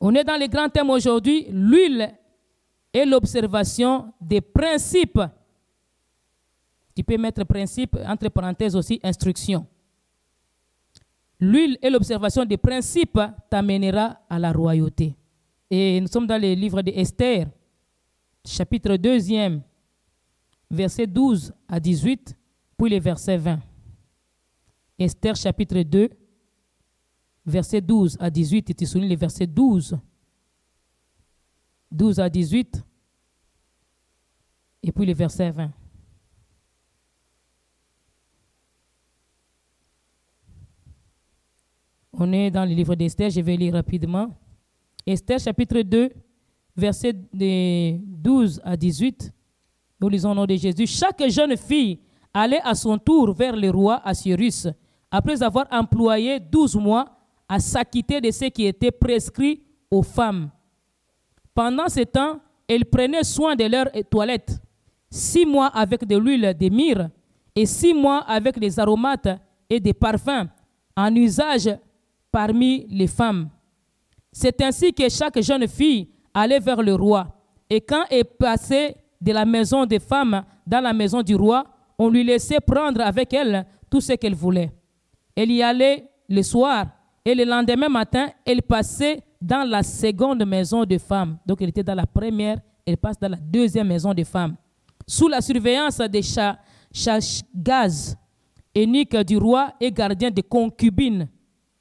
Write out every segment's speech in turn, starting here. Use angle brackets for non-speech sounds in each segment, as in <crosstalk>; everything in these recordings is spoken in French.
On est dans les grands thèmes aujourd'hui, l'huile et l'observation des principes. Tu peux mettre principe entre parenthèses aussi instruction. L'huile et l'observation des principes t'amènera à la royauté. Et nous sommes dans le livre d'Esther, chapitre 2, verset 12 à 18, puis le verset 20. Esther, chapitre 2, verset 12 à 18, et tu soulignes le verset 12. 12 à 18, et puis le verset 20. On est dans le livre d'Esther, je vais lire rapidement. Esther chapitre 2, verset 12 à 18. Nous lisons au nom de Jésus. Chaque jeune fille allait à son tour vers le roi Assyrus, après avoir employé 12 mois à s'acquitter de ce qui était prescrit aux femmes. Pendant ce temps, elle prenait soin de leurs toilettes, six mois avec de l'huile de myrrhe et six mois avec des aromates et des parfums en usage parmi les femmes. C'est ainsi que chaque jeune fille allait vers le roi. Et quand elle passait de la maison des femmes dans la maison du roi, on lui laissait prendre avec elle tout ce qu'elle voulait. Elle y allait le soir et le lendemain matin, elle passait dans la seconde maison de femmes. Donc elle était dans la première, elle passe dans la deuxième maison de femmes. Sous la surveillance des Chagaz, eunuque du roi et gardien de concubines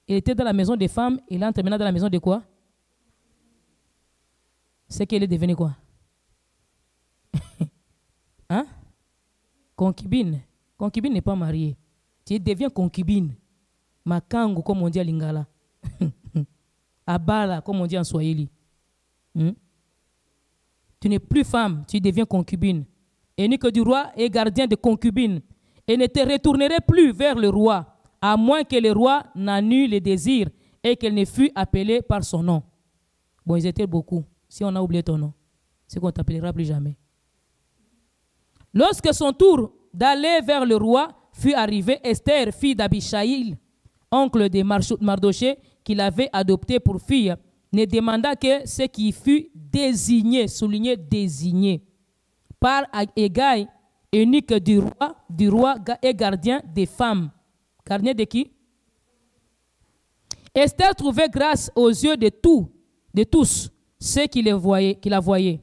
il était dans la maison des femmes, il entre maintenant dans la maison de quoi? C'est qu'elle est devenue quoi? <laughs> Hein? Concubine. Concubine n'est pas mariée. Tu deviens concubine. On dit à Lingala. <laughs> Abala, comme on dit en Swahili. Hmm? Tu n'es plus femme, tu deviens concubine. Et que du roi et gardien de concubine. Et ne te retournerai plus vers le roi à moins que le roi n'annule les désirs et qu'elle ne fût appelée par son nom. Bon, ils étaient beaucoup. Si on a oublié ton nom, c'est qu'on t'appellera plus jamais. Lorsque son tour d'aller vers le roi fut arrivé, Esther, fille d'Abishaïl, oncle de Mardoché, qu'il avait adopté pour fille, ne demanda que ce qui fut désigné, souligné désigné, par Egaï, unique du roi, du roi et gardien des femmes. Gardien de qui? Esther trouvait grâce aux yeux de tous, de tous ceux qui, la voyaient.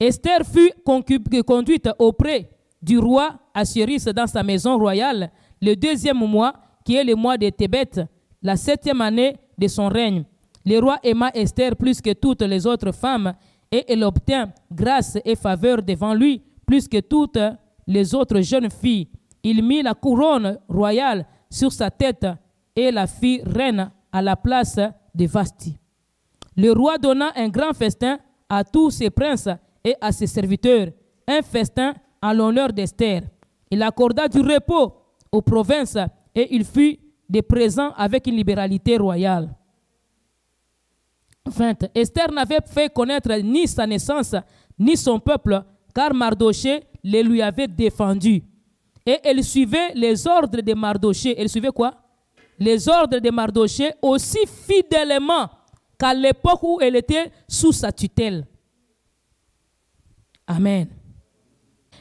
Esther fut conduite auprès du roi Assyris dans sa maison royale le deuxième mois, qui est le mois de Tébet, la septième année de son règne. Le roi aima Esther plus que toutes les autres femmes et elle obtint grâce et faveur devant lui plus que toutes les autres jeunes filles. Il mit la couronne royale sur sa tête et la fit reine à la place de Vasti. Le roi donna un grand festin à tous ses princes et à ses serviteurs, un festin en l'honneur d'Esther. Il accorda du repos aux provinces et il fut des présents avec une libéralité royale. 20. Esther n'avait fait connaître ni sa naissance ni son peuple, car Mardoché les lui avait défendus. Et elle suivait les ordres de Mardoché. Elle suivait quoi? Les ordres de Mardoché aussi fidèlement qu'à l'époque où elle était sous sa tutelle. Amen.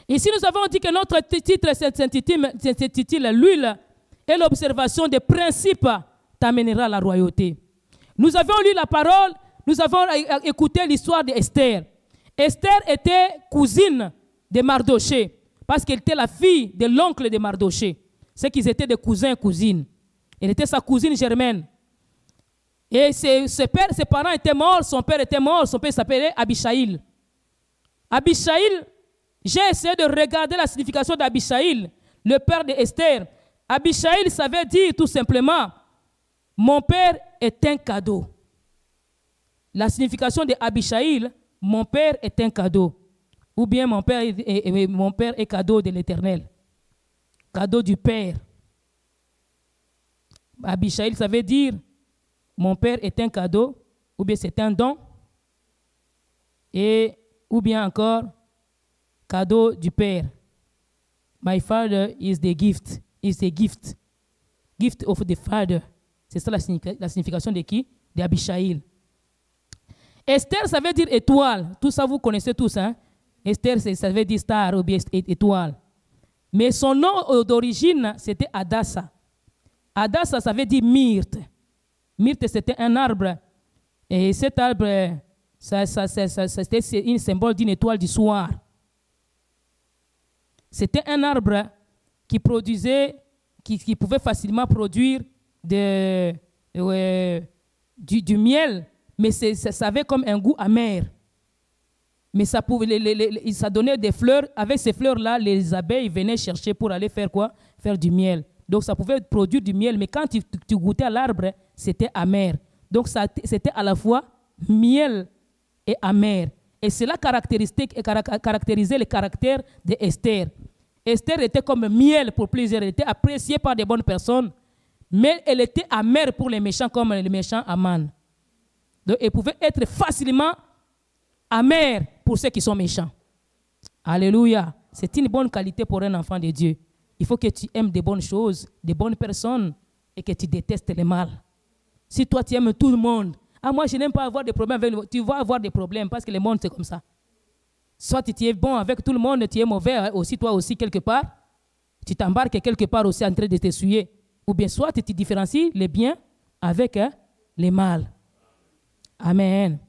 Ici, nous avons dit que notre titre s'intitule L'huile et l'observation des principes t'amènera à la royauté. Nous avons lu la parole, nous avons écouté l'histoire d'Esther. Esther était cousine de Mardoché parce qu'elle était la fille de l'oncle de Mardoché. C'est qu'ils étaient des cousins et cousines. Elle était sa cousine germaine. Et ses, ses, parents étaient morts, son père était mort, son père s'appelait Abishaïl. Abishaïl, j'ai essayé de regarder la signification d'Abishaïl, le père d'Esther. Abishaïl, ça veut dire tout simplement, mon père est un cadeau. La signification d'Abishaïl, mon père est un cadeau. Ou bien mon père est, cadeau de l'éternel. Cadeau du Père. Abishaïl, ça veut dire mon père est un cadeau, ou bien c'est un don, et ou bien encore cadeau du Père. My father is the gift, is the gift, gift of the father. C'est ça la, signification de qui? D'Abishaïl. Esther, ça veut dire étoile. Tout ça, vous connaissez tous. Hein? Esther, ça veut dire star ou bien étoile. Mais son nom d'origine, c'était Adassa. Adassa, ça veut dire myrte. Myrte, c'était un arbre. Et cet arbre, ça, ça, ça, c'était un symbole d'une étoile du soir. C'était un arbre qui produisait, qui, pouvait facilement produire du, miel, mais ça avait comme un goût amer. Mais ça, pouvait, ça donnait des fleurs. Avec ces fleurs-là, les abeilles venaient chercher pour aller faire quoi? Faire du miel. Donc ça pouvait produire du miel, mais quand tu, tu goûtais à l'arbre, c'était amer. Donc c'était à la fois miel et amer. Et cela caractérisait le caractère d'Esther. Esther était comme miel pour plusieurs, elle était appréciée par des bonnes personnes, mais elle était amère pour les méchants comme les méchants Aman. Donc elle pouvait être facilement amère pour ceux qui sont méchants. Alléluia. C'est une bonne qualité pour un enfant de Dieu. Il faut que tu aimes des bonnes choses, des bonnes personnes et que tu détestes le mal. Si toi tu aimes tout le monde, ah moi je n'aime pas avoir des problèmes avec le monde, tu vas avoir des problèmes parce que le monde c'est comme ça. Soit tu es bon avec tout le monde, tu es mauvais hein, aussi toi aussi quelque part. Tu t'embarques quelque part aussi en train de t'essuyer. Ou bien soit tu différencies les biens avec hein, les mal. Amen.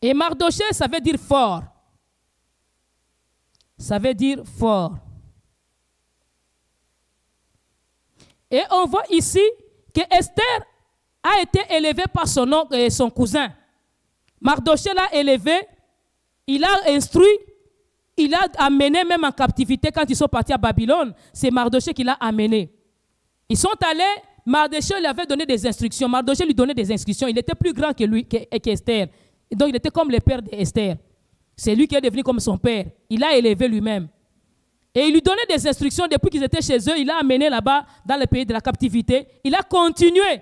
Et Mardoché, ça veut dire fort. Ça veut dire fort. Et on voit ici que Esther a été élevée par son, oncle et son cousin. Mardoché l'a élevé, il a instruit, il a amené même en captivité quand ils sont partis à Babylone. C'est Mardoché qui l'a amené. Ils sont allés, Mardoché lui avait donné des instructions. Mardoché lui donnait des instructions. Il était plus grand que lui, qu'Esther. Donc il était comme le père d'Esther. C'est lui qui est devenu comme son père. Il l'a élevé lui-même. Et il lui donnait des instructions depuis qu'ils étaient chez eux. Il l'a amené là-bas dans le pays de la captivité. Il a continué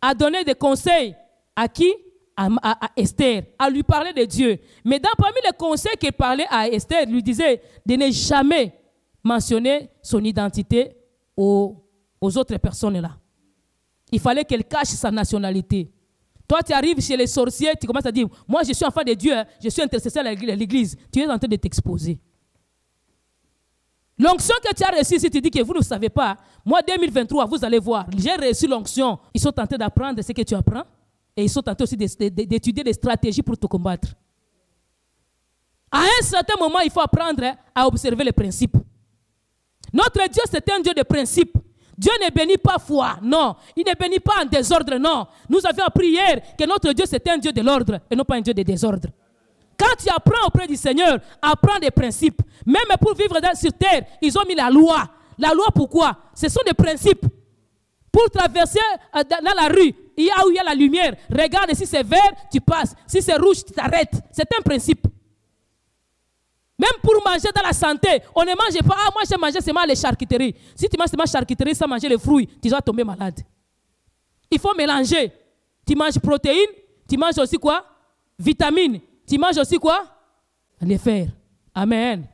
à donner des conseils à qui? À, Esther, à lui parler de Dieu. Mais dans, parmi les conseils qu'il parlait à Esther, il lui disait de ne jamais mentionner son identité aux, autres personnes là. Il fallait qu'elle cache sa nationalité. Toi, tu arrives chez les sorciers, tu commences à dire, moi je suis enfant de Dieu, hein. je suis intercesseur à l'église. Tu es en train de t'exposer. L'onction que tu as reçue, si tu dis que vous ne savez pas, moi 2023, vous allez voir, j'ai reçu l'onction. Ils sont tentés d'apprendre ce que tu apprends et ils sont tentés aussi d'étudier des stratégies pour te combattre. À un certain moment, il faut apprendre à observer les principes. Notre Dieu, c'est un Dieu de principes. Dieu ne bénit pas foi, non. Il ne bénit pas en désordre, non. Nous avions appris hier que notre Dieu, c'est un Dieu de l'ordre et non pas un Dieu de désordre. Quand tu apprends auprès du Seigneur, apprends des principes. Même pour vivre sur terre, ils ont mis la loi. La loi, pourquoi? Ce sont des principes. Pour traverser euh, dans la rue, il y a où il y a la lumière. Regarde, si c'est vert, tu passes. Si c'est rouge, tu t'arrêtes. C'est un principe. Même pour manger dans la santé, on ne mange pas. Ah, moi, j'ai mangé seulement les charcuteries. Si tu manges seulement charcuterie sans manger les fruits, tu vas tomber malade. Il faut mélanger. Tu manges protéines, tu manges aussi quoi? Vitamines. Tu manges aussi quoi? Les fers. Amen.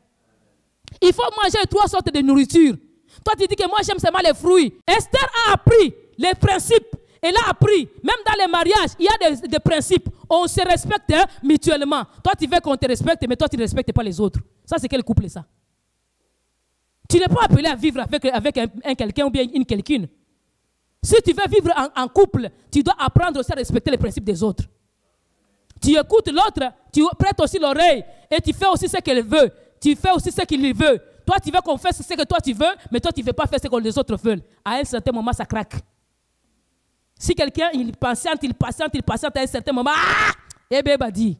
Il faut manger trois sortes de nourriture. Toi, tu dis que moi, j'aime seulement les fruits. Esther a appris les principes. Elle a appris, même dans les mariages, il y a des, principes. On se respecte hein, mutuellement. Toi, tu veux qu'on te respecte, mais toi, tu ne respectes pas les autres. Ça, c'est quel couple, ça? Tu n'es pas appelé à vivre avec, avec un, quelqu'un ou bien une quelqu'une. Si tu veux vivre en, couple, tu dois apprendre aussi à respecter les principes des autres. Tu écoutes l'autre, tu prêtes aussi l'oreille et tu fais aussi ce qu'elle veut. Tu fais aussi ce qu'il veut. Toi, tu veux qu'on fasse ce que toi tu veux, mais toi, tu ne veux pas faire ce que les autres veulent. À un certain moment, ça craque. Si quelqu'un, il patiente, il patiente, il patiente à un certain moment, ah Eh bien, bah dit,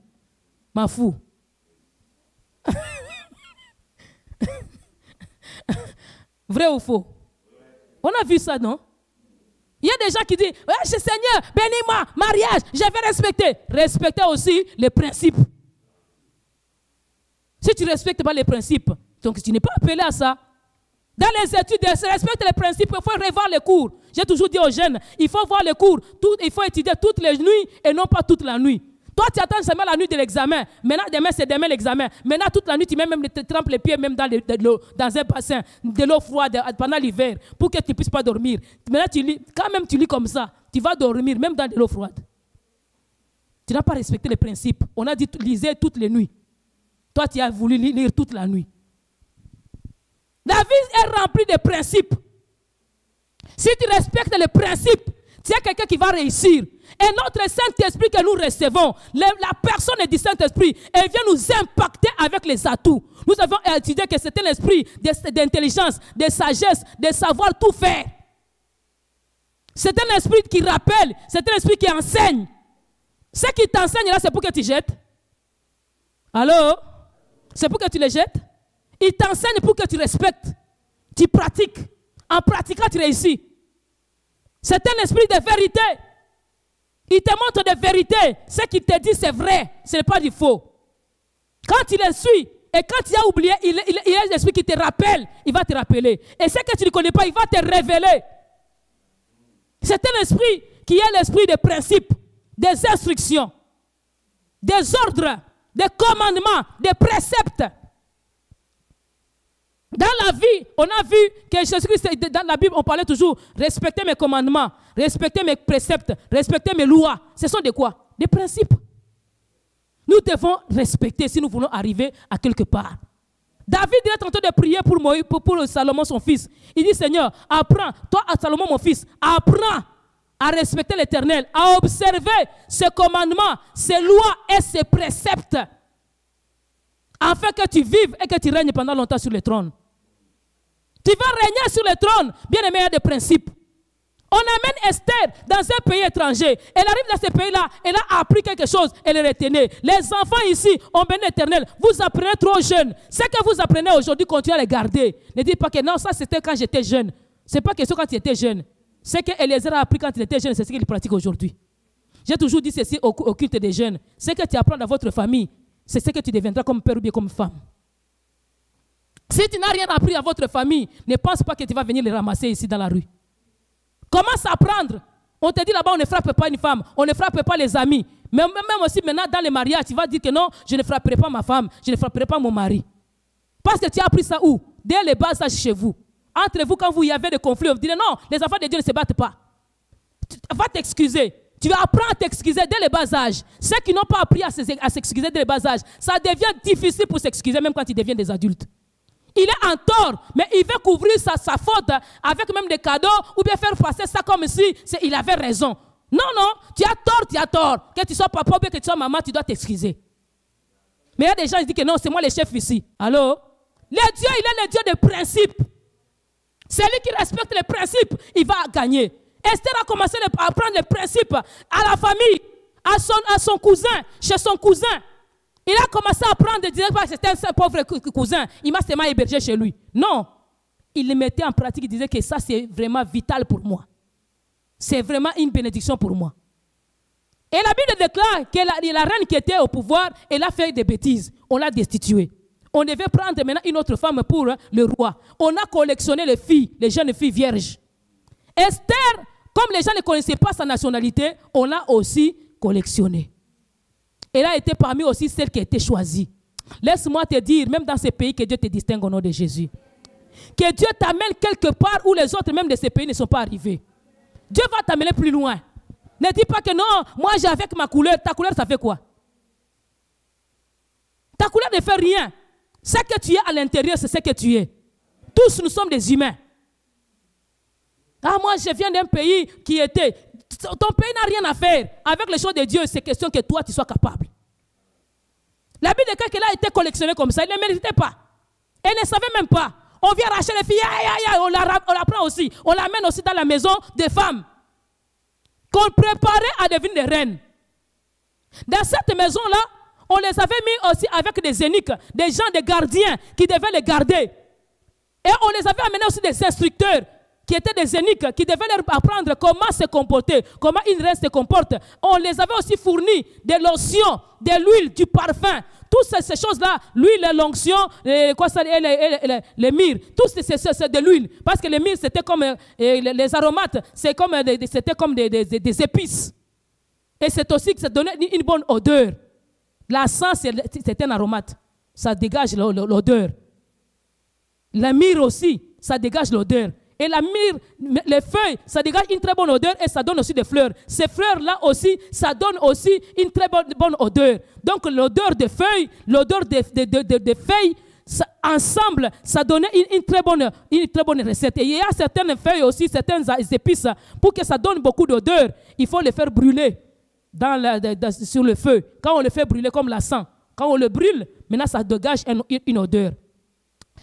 m'en fous. <laughs> Vrai ou faux? On a vu ça, non? Il y a des gens qui disent, ouais, Seigneur, bénis-moi, mariage, je vais respecter. Respectez aussi les principes. Si tu ne respectes pas les principes, donc tu n'es pas appelé à ça. Dans les études, respecte les principes, il faut revoir les cours. J'ai toujours dit aux jeunes, il faut voir les cours, il faut étudier toutes les nuits et non pas toute la nuit. Toi, tu attends seulement la nuit de l'examen. Maintenant, demain, c'est demain l'examen. Maintenant, toute la nuit, tu mets même, te trempes les pieds même dans, dans un bassin, de l'eau froide pendant l'hiver, pour que tu ne puisses pas dormir. Maintenant, tu lis, quand même tu lis comme ça, tu vas dormir même dans de l'eau froide. Tu n'as pas respecté les principes. On a dit lisez toutes les nuits. Toi, tu as voulu lire toute la nuit. La vie est remplie de principes. Si tu respectes les principes, tu as quelqu'un qui va réussir. Et notre Saint-Esprit que nous recevons, la personne du Saint-Esprit, elle vient nous impacter avec les atouts. Nous avons étudié que c'était l'esprit d'intelligence, de sagesse, de savoir tout faire. C'est un esprit qui rappelle, c'est un esprit qui enseigne. Ce qui t'enseigne là, c'est pour que tu jettes. Allô? C'est pour que tu les jettes? Il t'enseigne pour que tu respectes. Tu pratiques. En pratiquant, tu réussis. C'est un esprit de vérité. Il te montre des vérités. Ce qu'il te dit, c'est vrai. Ce n'est pas du faux. Quand il le suit, et quand tu as oublié, il, il, y a un esprit qui te rappelle. Il va te rappeler. Et ce que tu ne connais pas, il va te révéler. C'est un esprit qui est l'esprit des principes, des instructions, des ordres, des commandements, des préceptes. On a vu que Jésus-Christ, dans la Bible, on parlait toujours respecter mes commandements, respecter mes préceptes, respecter mes lois. Ce sont des quoi? Des principes. Nous devons respecter si nous voulons arriver à quelque part. David est en train de prier pour, Moïse, pour, pour Salomon, son fils. Il dit Seigneur, apprends, toi, à Salomon, mon fils, apprends à respecter l'éternel, à observer ses commandements, ses lois et ses préceptes, afin que tu vives et que tu règnes pendant longtemps sur le trône. Tu vas régner sur le trône, bien aimé, il des principes. On amène Esther dans un pays étranger. Elle arrive dans ce pays-là, elle a appris quelque chose, elle est retenue. Les enfants ici ont béni l'éternel. Vous apprenez trop jeune. Ce que vous apprenez aujourd'hui, continuez à les garder. Ne dites pas que non, ça c'était quand j'étais jeune. Ce n'est pas question quand tu étais jeune. Ce que Eliezer a appris quand il était jeune, c'est ce qu'il pratique aujourd'hui. J'ai toujours dit ceci au, culte des jeunes. Ce que tu apprends dans votre famille, c'est ce que tu deviendras comme père ou bien comme femme. Si tu n'as rien appris à votre famille, ne pense pas que tu vas venir les ramasser ici dans la rue. Commence à apprendre. On te dit là-bas, on ne frappe pas une femme, on ne frappe pas les amis. Mais même aussi maintenant dans les mariages, tu vas dire que non, je ne frapperai pas ma femme, je ne frapperai pas mon mari. Parce que tu as appris ça où? Dès les bas âges chez vous. Entre vous, quand vous y avez des conflits, vous dites non, les enfants de Dieu ne se battent pas. Tu vas t'excuser. Tu vas apprendre à t'excuser dès les bas âges. Ceux qui n'ont pas appris à s'excuser dès les bas âges, ça devient difficile pour s'excuser même quand ils deviennent des adultes. Il est en tort, mais il veut couvrir sa, faute avec même des cadeaux ou bien faire passer ça comme si il avait raison. Non, non, tu as tort, tu as tort. Que tu sois papa ou que tu sois maman, tu dois t'excuser. Mais il y a des gens qui disent que non, c'est moi le chef ici. Allô? Le Dieu, il est le Dieu des principes. C'est lui qui respecte les principes, il va gagner. Esther a commencé à apprendre les principes à la famille, à son, à son cousin, chez son cousin. Il a commencé à apprendre de dire que c'était un pauvre cousin. Il m'a seulement hébergé chez lui. Non. Il le mettait en pratique. Il disait que ça, c'est vraiment vital pour moi. C'est vraiment une bénédiction pour moi. Et la Bible déclare que la, la, reine qui était au pouvoir, elle a fait des bêtises. On l'a destituée. On devait prendre maintenant une autre femme pour le roi. On a collectionné les filles, les jeunes filles vierges. Esther, comme les gens ne connaissaient pas sa nationalité, on l'a aussi collectionnée. Elle a été parmi aussi celles qui été choisies. Laisse-moi te dire, même dans ces pays, que Dieu te distingue au nom de Jésus. Que Dieu t'amène quelque part où les autres, même de ces pays, ne sont pas arrivés. Dieu va t'amener plus loin. Ne dis pas que non, moi j'ai avec ma couleur. Ta couleur, ça fait quoi? Ta couleur ne fait rien. Ce que tu es à l'intérieur, c'est ce que tu es. Tous, nous sommes des humains. Ah, moi, je viens d'un pays qui était ton pays n'a rien à faire avec les choses de Dieu. C'est question que toi, tu sois capable. La Bible de qu'elle a été collectionnée comme ça, il ne méritait pas. Elle ne savait même pas. On vient racheter les filles, on, la, prend aussi. On l'amène aussi dans la maison des femmes. Qu'on préparait à devenir des reines. Dans cette maison-là, on les avait mis aussi avec des zéniques, des gens, des gardiens qui devaient les garder. Et on les avait amenés aussi des instructeurs qui étaient des zéniques, qui devaient leur apprendre comment se comporter, comment une reine se comporte. On les avait aussi fourni des lotions, de l'huile, du parfum. Toutes ces, choses-là, l'huile, l'onction, les, les, les, myrrhes, tout c'est de l'huile. Parce que les myrrhes, c'était comme euh, les, aromates, c'était comme, c'était comme des, épices. Et c'est aussi que ça donnait une bonne odeur. La c'est un aromate. Ça dégage l'odeur. La myrrhe aussi, ça dégage l'odeur. Et la myrrhe, les feuilles, ça dégage une très bonne odeur et ça donne aussi des fleurs. Ces fleurs-là aussi, ça donne aussi une très bonne, bonne odeur. Donc l'odeur des feuilles, l'odeur des, des, feuilles, ensemble, ça donnait une, très bonne, une très bonne recette. Et il y a certaines feuilles aussi, certaines épices, pour que ça donne beaucoup d'odeur, il faut les faire brûler dans sur le feu. Quand on le fait brûler comme la sang, quand on le brûle, maintenant ça dégage une odeur.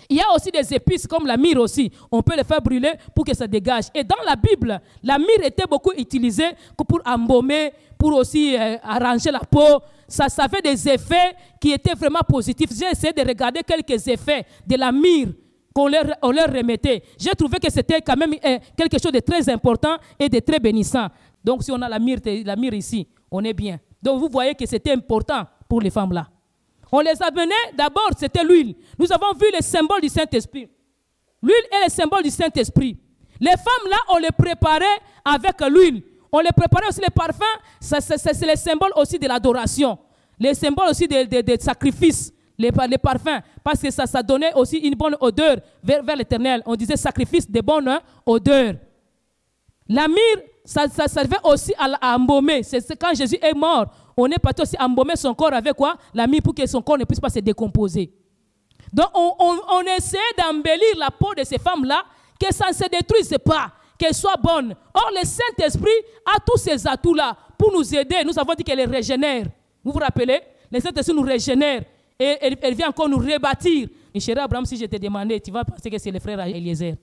Il y a aussi des épices comme la myrrhe aussi. On peut les faire brûler pour que ça dégage. Et dans la Bible, la myrrhe était beaucoup utilisée pour embaumer, pour aussi euh, arranger la peau. Ça, ça fait des effets qui étaient vraiment positifs. J'ai essayé de regarder quelques effets de la myrrhe qu'on leur, remettait. J'ai trouvé que c'était quand même euh, quelque chose de très important et de très bénissant. Donc si on a la myrrhe, la myrrhe ici, on est bien. Donc vous voyez que c'était important pour les femmes là. On les amenait, d'abord, c'était l'huile. Nous avons vu le symbole du Saint-Esprit. L'huile est le symbole du Saint-Esprit. Les femmes, là, on les préparait avec l'huile. On les préparait aussi les parfums. C'est le symbole aussi de l'adoration. Les symboles aussi des de, sacrifices. Les, parfums. Parce que ça, donnait aussi une bonne odeur vers, l'éternel. On disait sacrifice de bonne odeur. La myrrhe, ça, servait aussi à, à embaumer. C'est quand Jésus est mort on est parti aussi embaumer son corps avec quoi? La mie pour que son corps ne puisse pas se décomposer. Donc on, essaie d'embellir la peau de ces femmes-là, que ça ne se détruise pas, qu'elles soient bonnes. Or, le Saint-Esprit a tous ces atouts-là pour nous aider. Nous avons dit qu'elle régénère. Vous vous rappelez? Le Saint-Esprit nous régénère et elle, vient encore nous rebâtir. Chéri Abraham, si je te demandais, tu vas penser que c'est le frère Eliezer.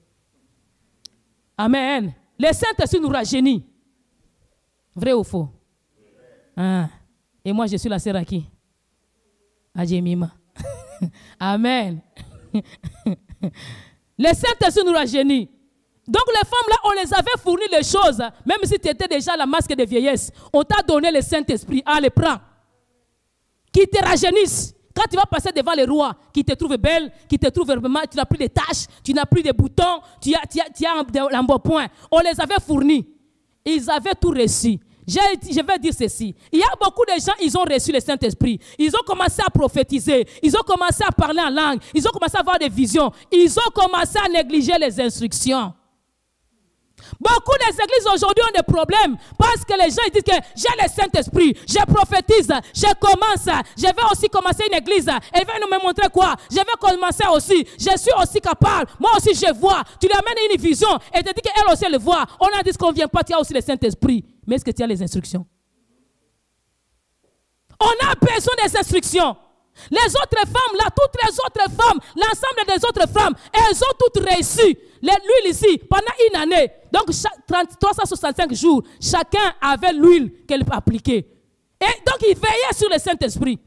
Amen. Le Saint-Esprit nous rajeunit. Vrai ou faux? Ah. Et moi, je suis la sœur à qui? À Jemima. <laughs> Amen. <laughs> les Saint-Esprit nous rajeunit. Donc les femmes là, on les avait fourni les choses, même si tu étais déjà la masque de vieillesse. On t'a donné le Saint-Esprit. Allez, prends. Qui te rajeunissent. Quand tu vas passer devant les rois, qui te trouvent belle, qui te trouvent vraiment, tu n'as plus de taches, tu n'as plus de boutons, tu as, tu as, tu as un, bon point. On les avait fournis. Ils avaient tout reçu. Je, vais dire ceci. Il y a beaucoup de gens, ils ont reçu le Saint-Esprit. Ils ont commencé à prophétiser. Ils ont commencé à parler en langue. Ils ont commencé à avoir des visions. Ils ont commencé à négliger les instructions. Beaucoup d'églises aujourd'hui ont des problèmes parce que les gens disent que j'ai le Saint-Esprit, je prophétise, je commence, je vais aussi commencer une église. Elle va nous montrer quoi? Je vais commencer aussi, je suis aussi capable, moi aussi je vois. Tu lui amènes une vision et te dis qu'elle aussi elle voit. On a dit qu'on vient pas, tu as aussi le Saint-Esprit. Mais est-ce que tu as les instructions? On a besoin des instructions. Les autres femmes, là, toutes les autres femmes, l'ensemble des autres femmes, elles ont toutes reçu l'huile ici pendant une année. Donc, 365 jours, chacun avait l'huile qu'elle appliquait. Et donc, ils veillaient sur le Saint-Esprit.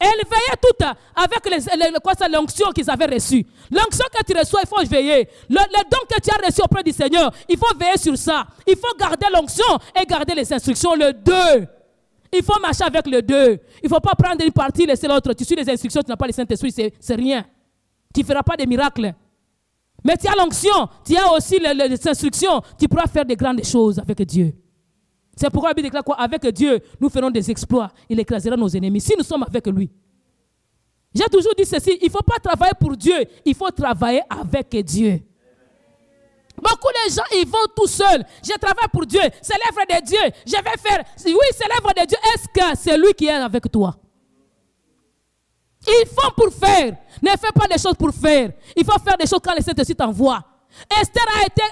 Elle veillait toutes avec l'onction qu'ils avaient reçue. L'onction que tu reçois, il faut veiller. Le, le, don que tu as reçu auprès du Seigneur, il faut veiller sur ça. Il faut garder l'onction et garder les instructions, le deux. Il faut marcher avec le deux. Il ne faut pas prendre une partie, laisser l'autre. Tu suis les instructions, tu n'as pas le Saint-Esprit, c'est rien. Tu ne feras pas de miracles. Mais tu as l'onction, tu as aussi les, instructions, tu pourras faire de grandes choses avec Dieu. C'est pourquoi la Bible déclare quoi? Avec Dieu, nous ferons des exploits. Il écrasera nos ennemis si nous sommes avec lui. J'ai toujours dit ceci, il ne faut pas travailler pour Dieu, il faut travailler avec Dieu. Beaucoup de gens, ils vont tout seuls. Je travaille pour Dieu, c'est l'œuvre de Dieu. Je vais faire. Oui, c'est l'œuvre de Dieu. Est-ce que c'est lui qui est avec toi? Ils font pour faire. Ne fais pas des choses pour faire. Il faut faire des choses quand le Saint-Esprit t'envoie. Esther a été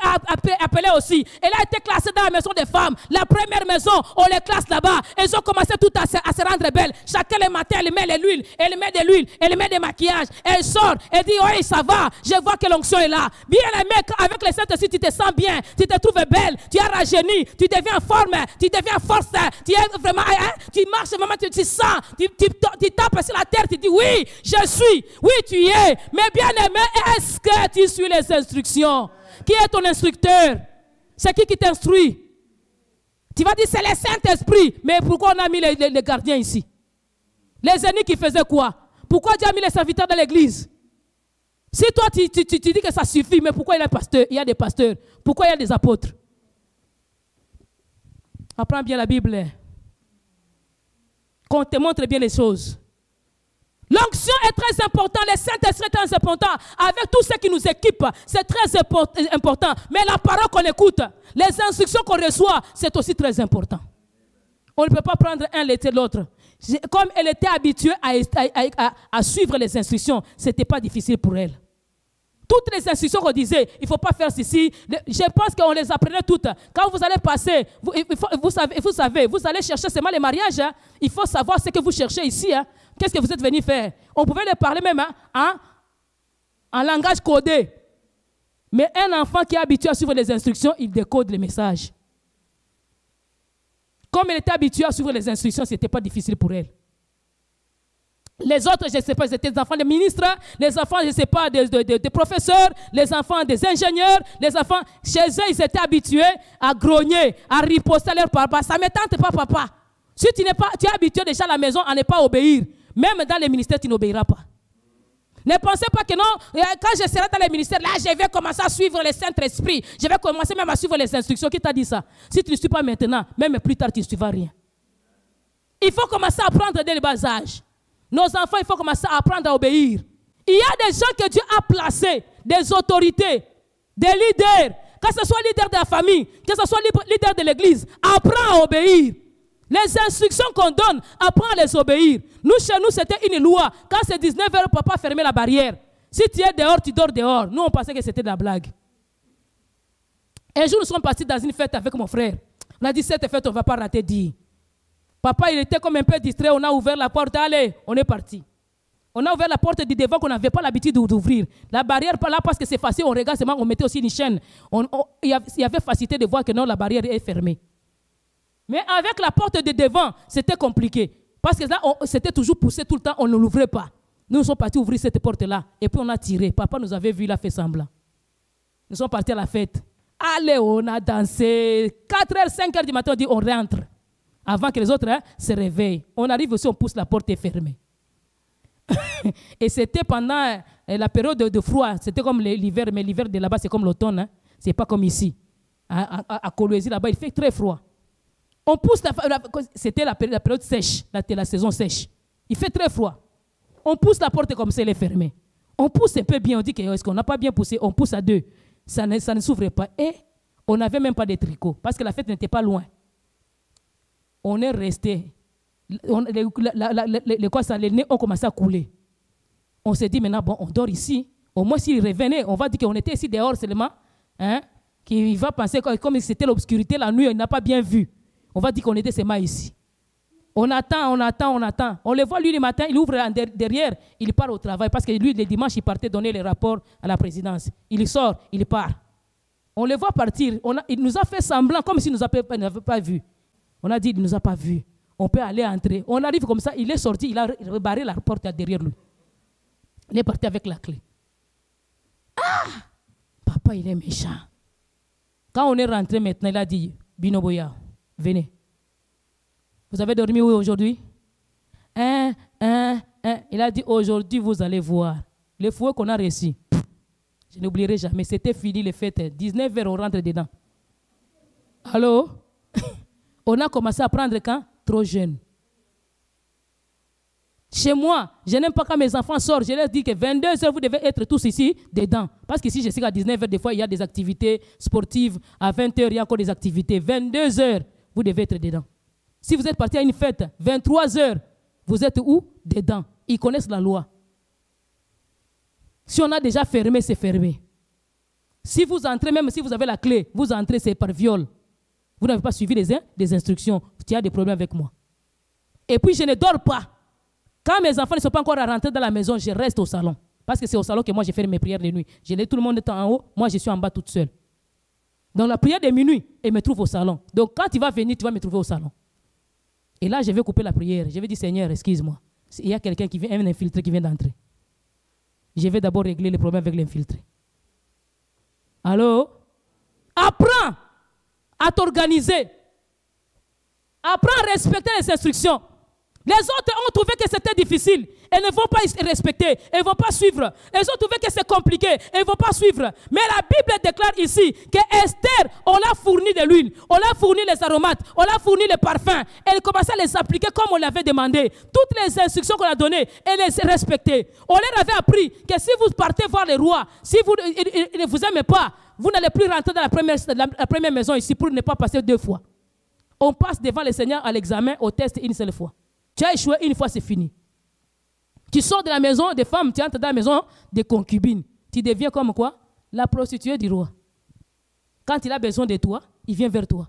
appelée aussi. Elle a été classée dans la maison des femmes. La première maison, on les classe là-bas. Elles ont commencé tout à se, rendre belles. Chacun le matin, elle met de l'huile, elle met de l'huile, elle met des maquillages. Elle sort, elle dit, oui, ça va. Je vois que l'onction est là. Bien aimé, avec les saintes si tu te sens bien, tu te trouves belle, tu es rajeuni, tu deviens forme, tu deviens force, tu es vraiment, hein, tu marches vraiment, tu, sens, tu tapes sur la terre, tu dis, oui, je suis, oui, tu es. Mais bien aimé, est-ce que tu suis les instructions? Qui est ton instructeur? C'est qui qui t'instruit? Tu vas dire c'est le Saint-Esprit. Mais pourquoi on a mis les, gardiens ici? Les ennemis qui faisaient quoi? Pourquoi Dieu a mis les serviteurs dans l'église? Si toi tu, dis que ça suffit, mais pourquoi il y a Il y a des pasteurs. Pourquoi il y a des apôtres? Apprends bien la Bible. Qu'on te montre bien les choses. L'onction est très importante, le Saint-Esprit est très important. Avec tout ce qui nous équipe, c'est très important. Mais la parole qu'on écoute, les instructions qu'on reçoit, c'est aussi très important. On ne peut pas prendre un laisser l'autre. Comme elle était habituée à, suivre les instructions, ce n'était pas difficile pour elle. Toutes les instructions qu'on disait, il ne faut pas faire ceci. Je pense qu'on les apprenait toutes. Quand vous allez passer, vous, vous, savez, vous, savez, vous allez chercher seulement les mariages. Hein. Il faut savoir ce que vous cherchez ici. Hein. Qu'est-ce que vous êtes venu faire? On pouvait les parler même hein, en langage codé. Mais un enfant qui est habitué à suivre les instructions, il décode les messages. Comme elle était habituée à suivre les instructions, ce n'était pas difficile pour elle. Les autres, je ne sais pas, c'était des enfants de ministres, les enfants, je ne sais pas, des, professeurs, les enfants des ingénieurs, les enfants, chez eux, ils étaient habitués à grogner, à riposter à leur papa. Ça ne me tente pas, papa. Si tu, n'es pas, tu es habitué déjà à la maison à ne pas obéir, même dans les ministères, tu n'obéiras pas. Ne pensez pas que non, euh, quand je serai dans les ministères, là, je vais commencer à suivre le Saint-Esprit. Je vais commencer même à suivre les instructions. Qui t'a dit ça? Si tu ne suis pas maintenant, même plus tard, tu ne suivras rien. Il faut commencer à apprendre dès le bas âge. Nos enfants, il faut commencer à apprendre à obéir. Il y a des gens que Dieu a placés, des autorités, des leaders, que ce soit leader de la famille, que ce soit leader de l'église. Apprends à obéir. Les instructions qu'on donne, apprends à les obéir. Nous, chez nous, c'était une loi. Quand c'est 19 heures, papa fermer la barrière. Si tu es dehors, tu dors dehors. Nous, on pensait que c'était de la blague. Un jour, nous sommes partis dans une fête avec mon frère. On a dit, cette fête, on ne va pas rater dit. Papa, il était comme un peu distrait. On a ouvert la porte. Allez, on est parti. On a ouvert la porte du devant qu'on n'avait pas l'habitude d'ouvrir. La barrière, là, parce que c'est facile, on regarde seulement, on mettait aussi une chaîne. il y avait facilité de voir que non, la barrière est fermée. Mais avec la porte de devant, c'était compliqué. Parce que là, c'était toujours poussé tout le temps, on ne l'ouvrait pas. Nous sommes partis ouvrir cette porte-là. Et puis on a tiré. Papa nous avait vu, il a fait semblant. Nous sommes partis à la fête. Allez, on a dansé. 4h, 5h du matin, on dit on rentre avant que les autres hein, se réveillent. On arrive aussi, on pousse la porte est fermée. <laughs> et c'était pendant euh, la période de, froid, c'était comme l'hiver, mais l'hiver de là-bas, c'est comme l'automne. Hein. C'est pas comme ici. À, à, là-bas, il fait très froid. On pousse la, c'était la, période sèche, la, la saison sèche. Il fait très froid. On pousse la porte comme ça, elle est fermée. On pousse un peu bien, on dit que est-ce qu'on n'a pas bien poussé, on pousse à deux. Ça ne, s'ouvre pas. Et on n'avait même pas de tricot parce que la fête n'était pas loin on est resté. les, quoi, ça, les nez ont commencé à couler. On s'est dit maintenant, bon, on dort ici. Au moins, s'il revenait, on va dire qu'on était ici dehors seulement. Hein, qu'il va penser comme c'était l'obscurité la nuit, il n'a pas bien vu. On va dire qu'on était seulement ici. On attend, on attend, on attend. On le voit lui le matin, il ouvre derrière, il part au travail parce que lui, le dimanche, il partait donner les rapports à la présidence. Il sort, il part. On le voit partir. Il nous a fait semblant comme s'il ne nous avait pas vu. On a dit, il ne nous a pas vus. On peut aller entrer. On arrive comme ça, il est sorti, il a rebarré la porte derrière lui. Il est parti avec la clé. Ah Papa, il est méchant. Quand on est rentré maintenant, il a dit, Binoboya, venez. Vous avez dormi où aujourd'hui? Hein, hein, hein. Il a dit, aujourd'hui, vous allez voir. Le fouet qu'on a reçu, je n'oublierai jamais. C'était fini les fêtes. 19 heures, on rentre dedans. Allô? <laughs> On a commencé à prendre quand? Trop jeune. Chez moi, je n'aime pas quand mes enfants sortent. Je leur dis que 22 heures, vous devez être tous ici dedans. Parce qu'ici, je sais qu'à 19 heures, des fois, il y a des activités sportives. À 20 heures, il y a encore des activités. 22 heures, vous devez être dedans. Si vous êtes parti à une fête, 23 heures, vous êtes où? Dedans. Ils connaissent la loi. Si on a déjà fermé, c'est fermé. Si vous entrez, même si vous avez la clé, vous entrez, c'est par viol. Vous n'avez pas suivi les, instructions. Tu as des problèmes avec moi. Et puis, je ne dors pas. Quand mes enfants ne sont pas encore rentrés dans la maison, je reste au salon. Parce que c'est au salon que moi, j'ai fait mes prières de nuit. Je laisse tout le monde en haut. Moi, je suis en bas toute seule. Donc, la prière de minuit, elle me trouve au salon. Donc, quand tu vas venir, tu vas me trouver au salon. Et là, je vais couper la prière. Je vais dire, Seigneur, excuse-moi. Il y a quelqu'un qui vient, un infiltré qui vient d'entrer. Je vais d'abord régler le problème avec l'infiltré. Allô? Apprends à t'organiser. Apprends à respecter les instructions. Les autres ont trouvé que c'était difficile. Elles ne vont pas respecter, elles ne vont pas suivre. Elles ont trouvé que c'est compliqué, elles ne vont pas suivre. Mais la Bible déclare ici que Esther, on l'a fourni de l'huile, on l'a fourni les aromates, on l'a fourni les parfums. Elle commençait à les appliquer comme on l'avait demandé. Toutes les instructions qu'on a données, elle les respectait. On leur avait appris que si vous partez voir les rois, si vous ne vous aimez pas, vous n'allez plus rentrer dans la première, la première maison ici pour ne pas passer deux fois. On passe devant le Seigneur à l'examen, au test une seule fois. Tu as échoué une fois, c'est fini. Tu sors de la maison des femmes, tu entres dans la maison des concubines. Tu deviens comme quoi? La prostituée du roi. Quand il a besoin de toi, il vient vers toi.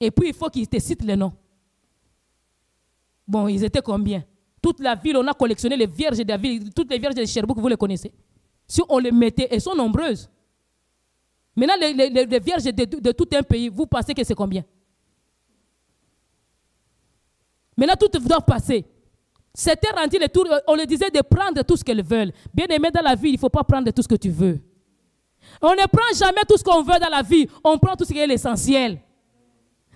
Et puis il faut qu'il te cite les noms. Bon, ils étaient combien? Toute la ville, on a collectionné les vierges de la ville, toutes les vierges de Sherbrooke, vous les connaissez. Si on les mettait, elles sont nombreuses. Maintenant, les, vierges de, tout un pays, vous pensez que c'est combien? Maintenant, tout doit passer. C'était rendu le tour, on le disait de prendre tout ce qu'elles veulent. Bien aimé dans la vie, il ne faut pas prendre tout ce que tu veux. On ne prend jamais tout ce qu'on veut dans la vie, on prend tout ce qui est l'essentiel.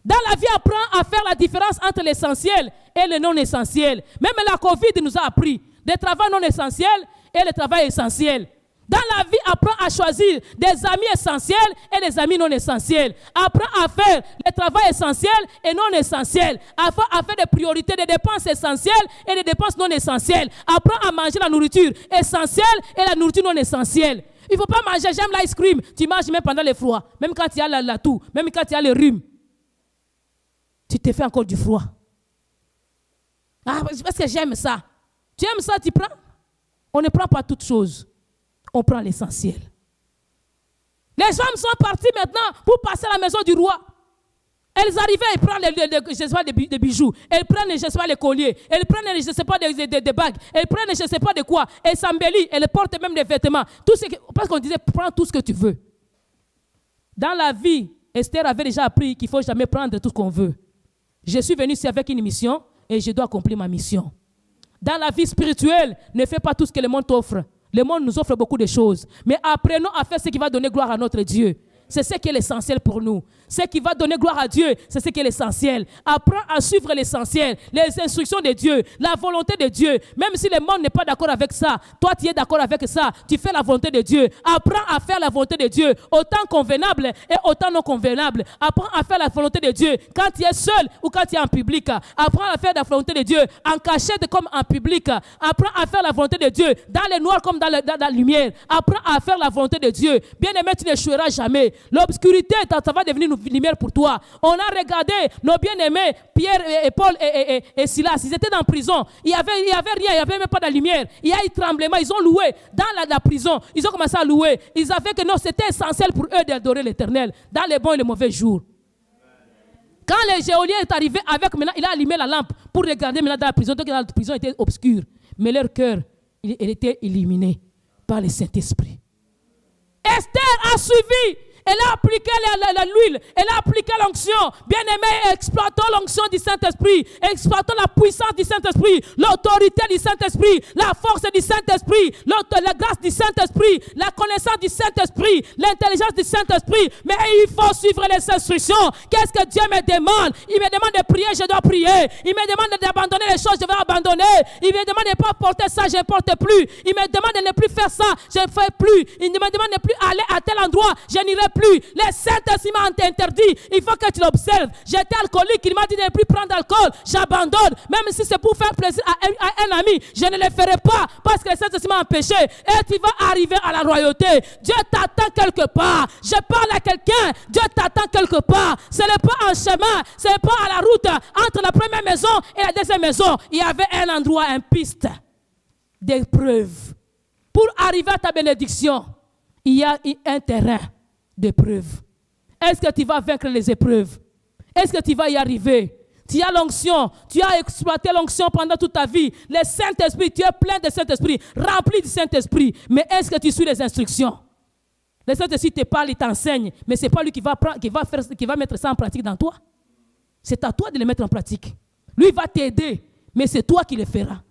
Dans la vie, apprend à faire la différence entre l'essentiel et le non essentiel. Même la Covid nous a appris des travaux non essentiels et le travail essentiel. Dans la vie, apprends à choisir des amis essentiels et des amis non essentiels. Apprends à faire le travail essentiel et non essentiel. Apprends à faire des priorités, des dépenses essentielles et des dépenses non essentielles. Apprends à manger la nourriture essentielle et la nourriture non essentielle. Il ne faut pas manger, j'aime l'ice cream. Tu manges même pendant le froid, même quand il y a la, la toux, même quand il y a le rhume. Tu te fais encore du froid. Ah, parce que j'aime ça. Tu aimes ça, tu prends On ne prend pas toutes choses on prend l'essentiel. Les femmes sont parties maintenant pour passer à la maison du roi. Elles arrivaient, elles prennent les, je sais pas, des, bijoux, elles prennent, je sais pas, les colliers, elles prennent, je sais pas, des, bagues, elles prennent, je sais pas de quoi, elles s'embellissent, elles portent même des vêtements. Tout ce parce qu'on disait, prends tout ce que tu veux. Dans la vie, Esther avait déjà appris qu'il faut jamais prendre tout ce qu'on veut. Je suis venu ici avec une mission et je dois accomplir ma mission. Dans la vie spirituelle, ne fais pas tout ce que le monde t'offre. Le monde nous offre beaucoup de choses. Mais apprenons à faire ce qui va donner gloire à notre Dieu. C'est ce qui est l'essentiel pour nous. Ce qui va donner gloire à Dieu, c'est ce qui est l'essentiel. Apprends à suivre l'essentiel, les instructions de Dieu, la volonté de Dieu. Même si le monde n'est pas d'accord avec ça, toi tu es d'accord avec ça, tu fais la volonté de Dieu. Apprends à faire la volonté de Dieu, autant convenable et autant non convenable. Apprends à faire la volonté de Dieu quand tu es seul ou quand tu es en public. Apprends à faire la volonté de Dieu en cachette comme en public. Apprends à faire la volonté de Dieu dans le noir comme dans, la lumière. Apprends à faire la volonté de Dieu. Bien aimé, tu n'échoueras jamais. L'obscurité, ça va devenir une lumière pour toi. On a regardé nos bien-aimés, Pierre et, Paul et, Silas. Ils étaient dans la prison. Il n'y avait, avait rien, il n'y avait même pas de lumière. Il y a eu tremblement. Ils ont loué dans la, prison. Ils ont commencé à louer. Ils savaient que non, c'était essentiel pour eux d'adorer l'éternel dans les bons et les mauvais jours. Quand le géolien est arrivé avec maintenant, il a allumé la lampe pour regarder maintenant dans la prison. Donc la prison était obscure. Mais leur cœur, il était illuminé par le Saint-Esprit. Esther a suivi elle a appliqué l'huile, elle a appliqué l'onction. Bien-aimé, exploitons l'onction du Saint-Esprit, exploitons la puissance du Saint-Esprit, l'autorité du Saint-Esprit, la force du Saint-Esprit, la grâce du Saint-Esprit, la connaissance du Saint-Esprit, l'intelligence du Saint-Esprit. Mais il faut suivre les instructions. Qu'est-ce que Dieu me demande? Il me demande de prier, je dois prier. Il me demande d'abandonner les choses, je vais abandonner. Il me demande de ne pas porter ça, je ne porte plus. Il me demande de ne plus faire ça, je ne fais plus. Il me demande de ne plus aller à tel endroit, je n'irai plus. Les Saint-Esprit m'a interdit. Il faut que tu l'observes. J'étais alcoolique. Il m'a dit de ne plus prendre d'alcool. J'abandonne. Même si c'est pour faire plaisir à un, ami, je ne le ferai pas parce que le Saint-Esprit m'a empêché. Et tu vas arriver à la royauté. Dieu t'attend quelque part. Je parle à quelqu'un. Dieu t'attend quelque part. Ce n'est pas un chemin. Ce n'est pas à la route entre la première maison et la deuxième maison. Il y avait un endroit, une piste d'épreuve. Pour arriver à ta bénédiction, il y a un terrain d'épreuves. Est-ce que tu vas vaincre les épreuves? Est-ce que tu vas y arriver? Tu as l'onction, tu as exploité l'onction pendant toute ta vie. Le Saint-Esprit, tu es plein de Saint-Esprit, rempli du Saint-Esprit. Mais est-ce que tu suis les instructions? Le Saint-Esprit te parle, il t'enseigne, mais ce n'est pas lui qui va, qui, va faire, qui va mettre ça en pratique dans toi. C'est à toi de le mettre en pratique. Lui va t'aider, mais c'est toi qui le feras.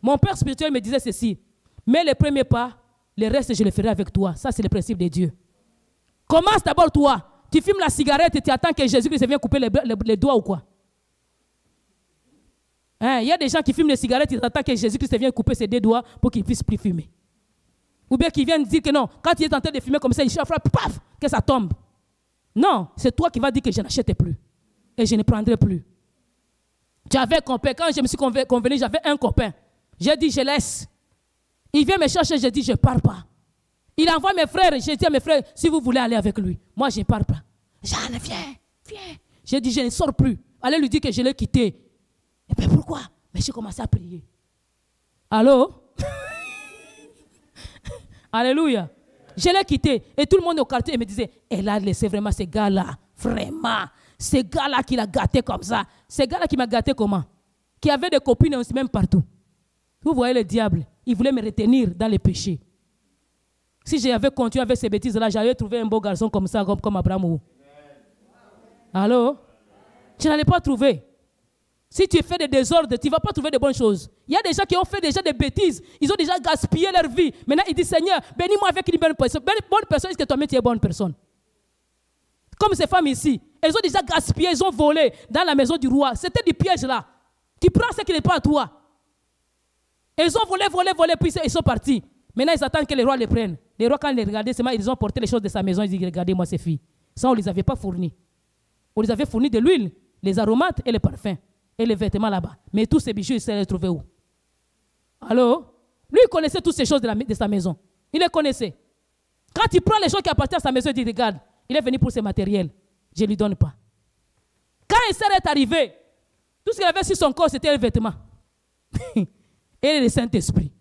Mon père spirituel me disait ceci, mets le premier pas, le reste je le ferai avec toi. Ça, c'est le principe de Dieu. Commence d'abord toi. Tu fumes la cigarette et tu attends que Jésus-Christ vienne couper les, doigts ou quoi? Hein, Il y a des gens qui fument des cigarettes, ils attendent que Jésus-Christ vienne couper ses deux doigts pour qu'ils puissent plus fumer. Ou bien qu'ils viennent dire que non, quand il est en train de fumer comme ça, il frappe, paf, que ça tombe. Non, c'est toi qui vas dire que je n'achète plus et je ne prendrai plus. J'avais un copain, quand je me suis convenu, j'avais un copain. J'ai dit, je laisse. Il vient me chercher, je dis, je ne pars pas. Il envoie mes frères, j'ai dit à mes frères, si vous voulez aller avec lui, moi je ne pars pas. Jeanne, viens, viens. J'ai dit, je ne sors plus. Allez lui dire que je l'ai quitté. Et bien pourquoi? Mais j'ai commencé à prier. Allô? <laughs> Alléluia. Je l'ai quitté. Et tout le monde au quartier me disait, elle a laissé vraiment ces gars-là. Vraiment. Ces gars-là qui l'a gâté comme ça. Ces gars-là qui m'a gâté comment? Qui avait des copines aussi même partout. Vous voyez le diable. Il voulait me retenir dans les péchés. Si j'avais continué avec ces bêtises-là, j'allais trouver un beau garçon comme ça, comme, Abraham. Allô? Tu n'allais pas trouver. Si tu fais des désordres, tu ne vas pas trouver de bonnes choses. Il y a des gens qui ont fait déjà des bêtises. Ils ont déjà gaspillé leur vie. Maintenant, ils disent Seigneur, bénis-moi avec une bonne personne. Bonne personne, est-ce que toi-même tu es bonne personne? Comme ces femmes ici, elles ont déjà gaspillé, elles ont volé dans la maison du roi. C'était du piège là. Tu prends ce qui n'est pas à toi. Elles ont volé, volé, volé, puis ils sont partis. Maintenant, ils attendent que les rois les prennent. Les rois, quand ils les regardaient, ils ont porté les choses de sa maison. Ils disent Regardez-moi ces filles. Ça, on ne les avait pas fournies. On les avait fournis de l'huile, les aromates et les parfums et les vêtements là-bas. Mais tous ces bijoux, il s'est retrouvé où? Allô? Lui, il connaissait toutes ces choses de, de, sa maison. Il les connaissait. Quand il prend les choses qui appartiennent à sa maison, il dit Regarde, il est venu pour ses matériels. Je ne lui donne pas. Quand Esther est arrivé, tout ce qu'il avait sur son corps, c'était les vêtements. <laughs> et le Saint-Esprit.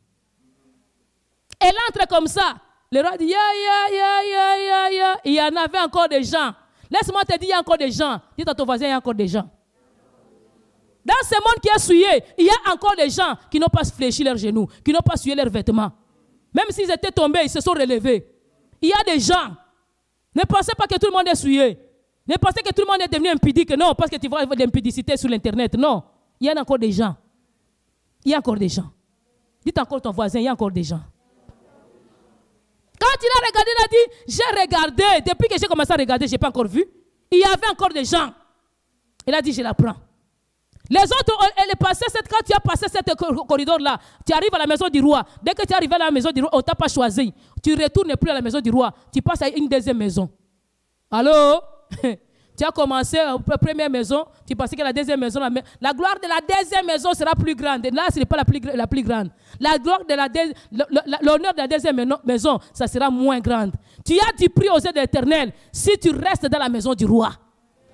Elle entre comme ça. Le roi dit, ya, ya, ya, ya, ya, ya. Il y en avait encore des gens. Laisse-moi te dire, il y a encore des gens. Dis à ton voisin, il y a encore des gens. Dans ce monde qui est souillé, il y a encore des gens qui n'ont pas fléchi leurs genoux, qui n'ont pas souillé leurs vêtements. Même s'ils étaient tombés, ils se sont relevés. Il y a des gens. Ne pensez pas que tout le monde est souillé. Ne pensez que tout le monde est devenu impudique. Non, parce que tu vois l'impudicité sur l'Internet. Non. Il y a encore des gens. Il y a encore des gens. Dites encore ton voisin, il y a encore des gens. Quand il a regardé, il a dit, j'ai regardé. Depuis que j'ai commencé à regarder, je n'ai pas encore vu. Il y avait encore des gens. Il a dit, je la prends. Les autres, elle est passée, cette, quand tu as passé ce corridor-là, tu arrives à la maison du roi. Dès que tu es arrivé à la maison du roi, on ne t'a pas choisi. Tu ne retournes plus à la maison du roi. Tu passes à une deuxième maison. Allô? <laughs> Tu as commencé la première maison, tu pensais que la deuxième maison, la, gloire de la deuxième maison sera plus grande. Là, ce n'est pas la plus, grande. L'honneur de la deuxième maison, ça sera moins grande. Tu as du prix aux yeux de l'éternel si tu restes dans la maison du roi.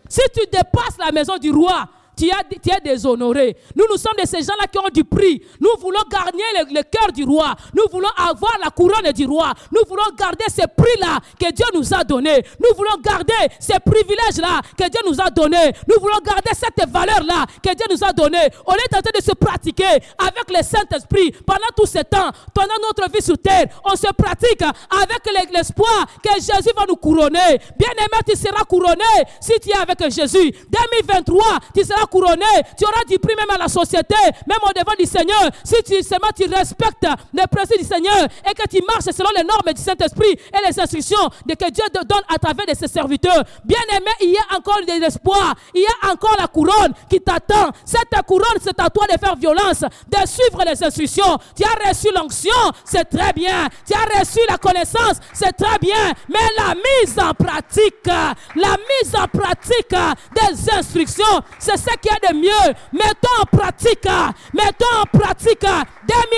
Si tu dépasses la maison du roi, tu, es déshonoré. Nous, nous sommes de ces gens-là qui ont du prix. Nous voulons gagner le, cœur du roi. Nous voulons avoir la couronne du roi. Nous voulons garder ces prix-là que Dieu nous a donnés. Nous voulons garder ces privilèges-là que Dieu nous a donnés. Nous voulons garder cette valeur-là que Dieu nous a donnée. On est en train de se pratiquer avec le Saint-Esprit pendant tout ce temps, pendant notre vie sur terre. On se pratique avec l'espoir que Jésus va nous couronner. Bien-aimé, tu seras couronné si tu es avec Jésus. 2023, tu seras couronné, tu auras du prix même à la société, même au devant du Seigneur. Si tu, seulement tu respectes les principes du Seigneur et que tu marches selon les normes du Saint-Esprit et les instructions de que Dieu te donne à travers de ses serviteurs. Bien aimé, il y a encore de l'espoir. Il y a encore la couronne qui t'attend. Cette couronne, c'est à toi de faire violence, de suivre les instructions. Tu as reçu l'onction, c'est très bien. Tu as reçu la connaissance, c'est très bien. Mais la mise en pratique, la mise en pratique des instructions, c'est ce qu'il y a de mieux. Mettons en pratique. Mettons en pratique.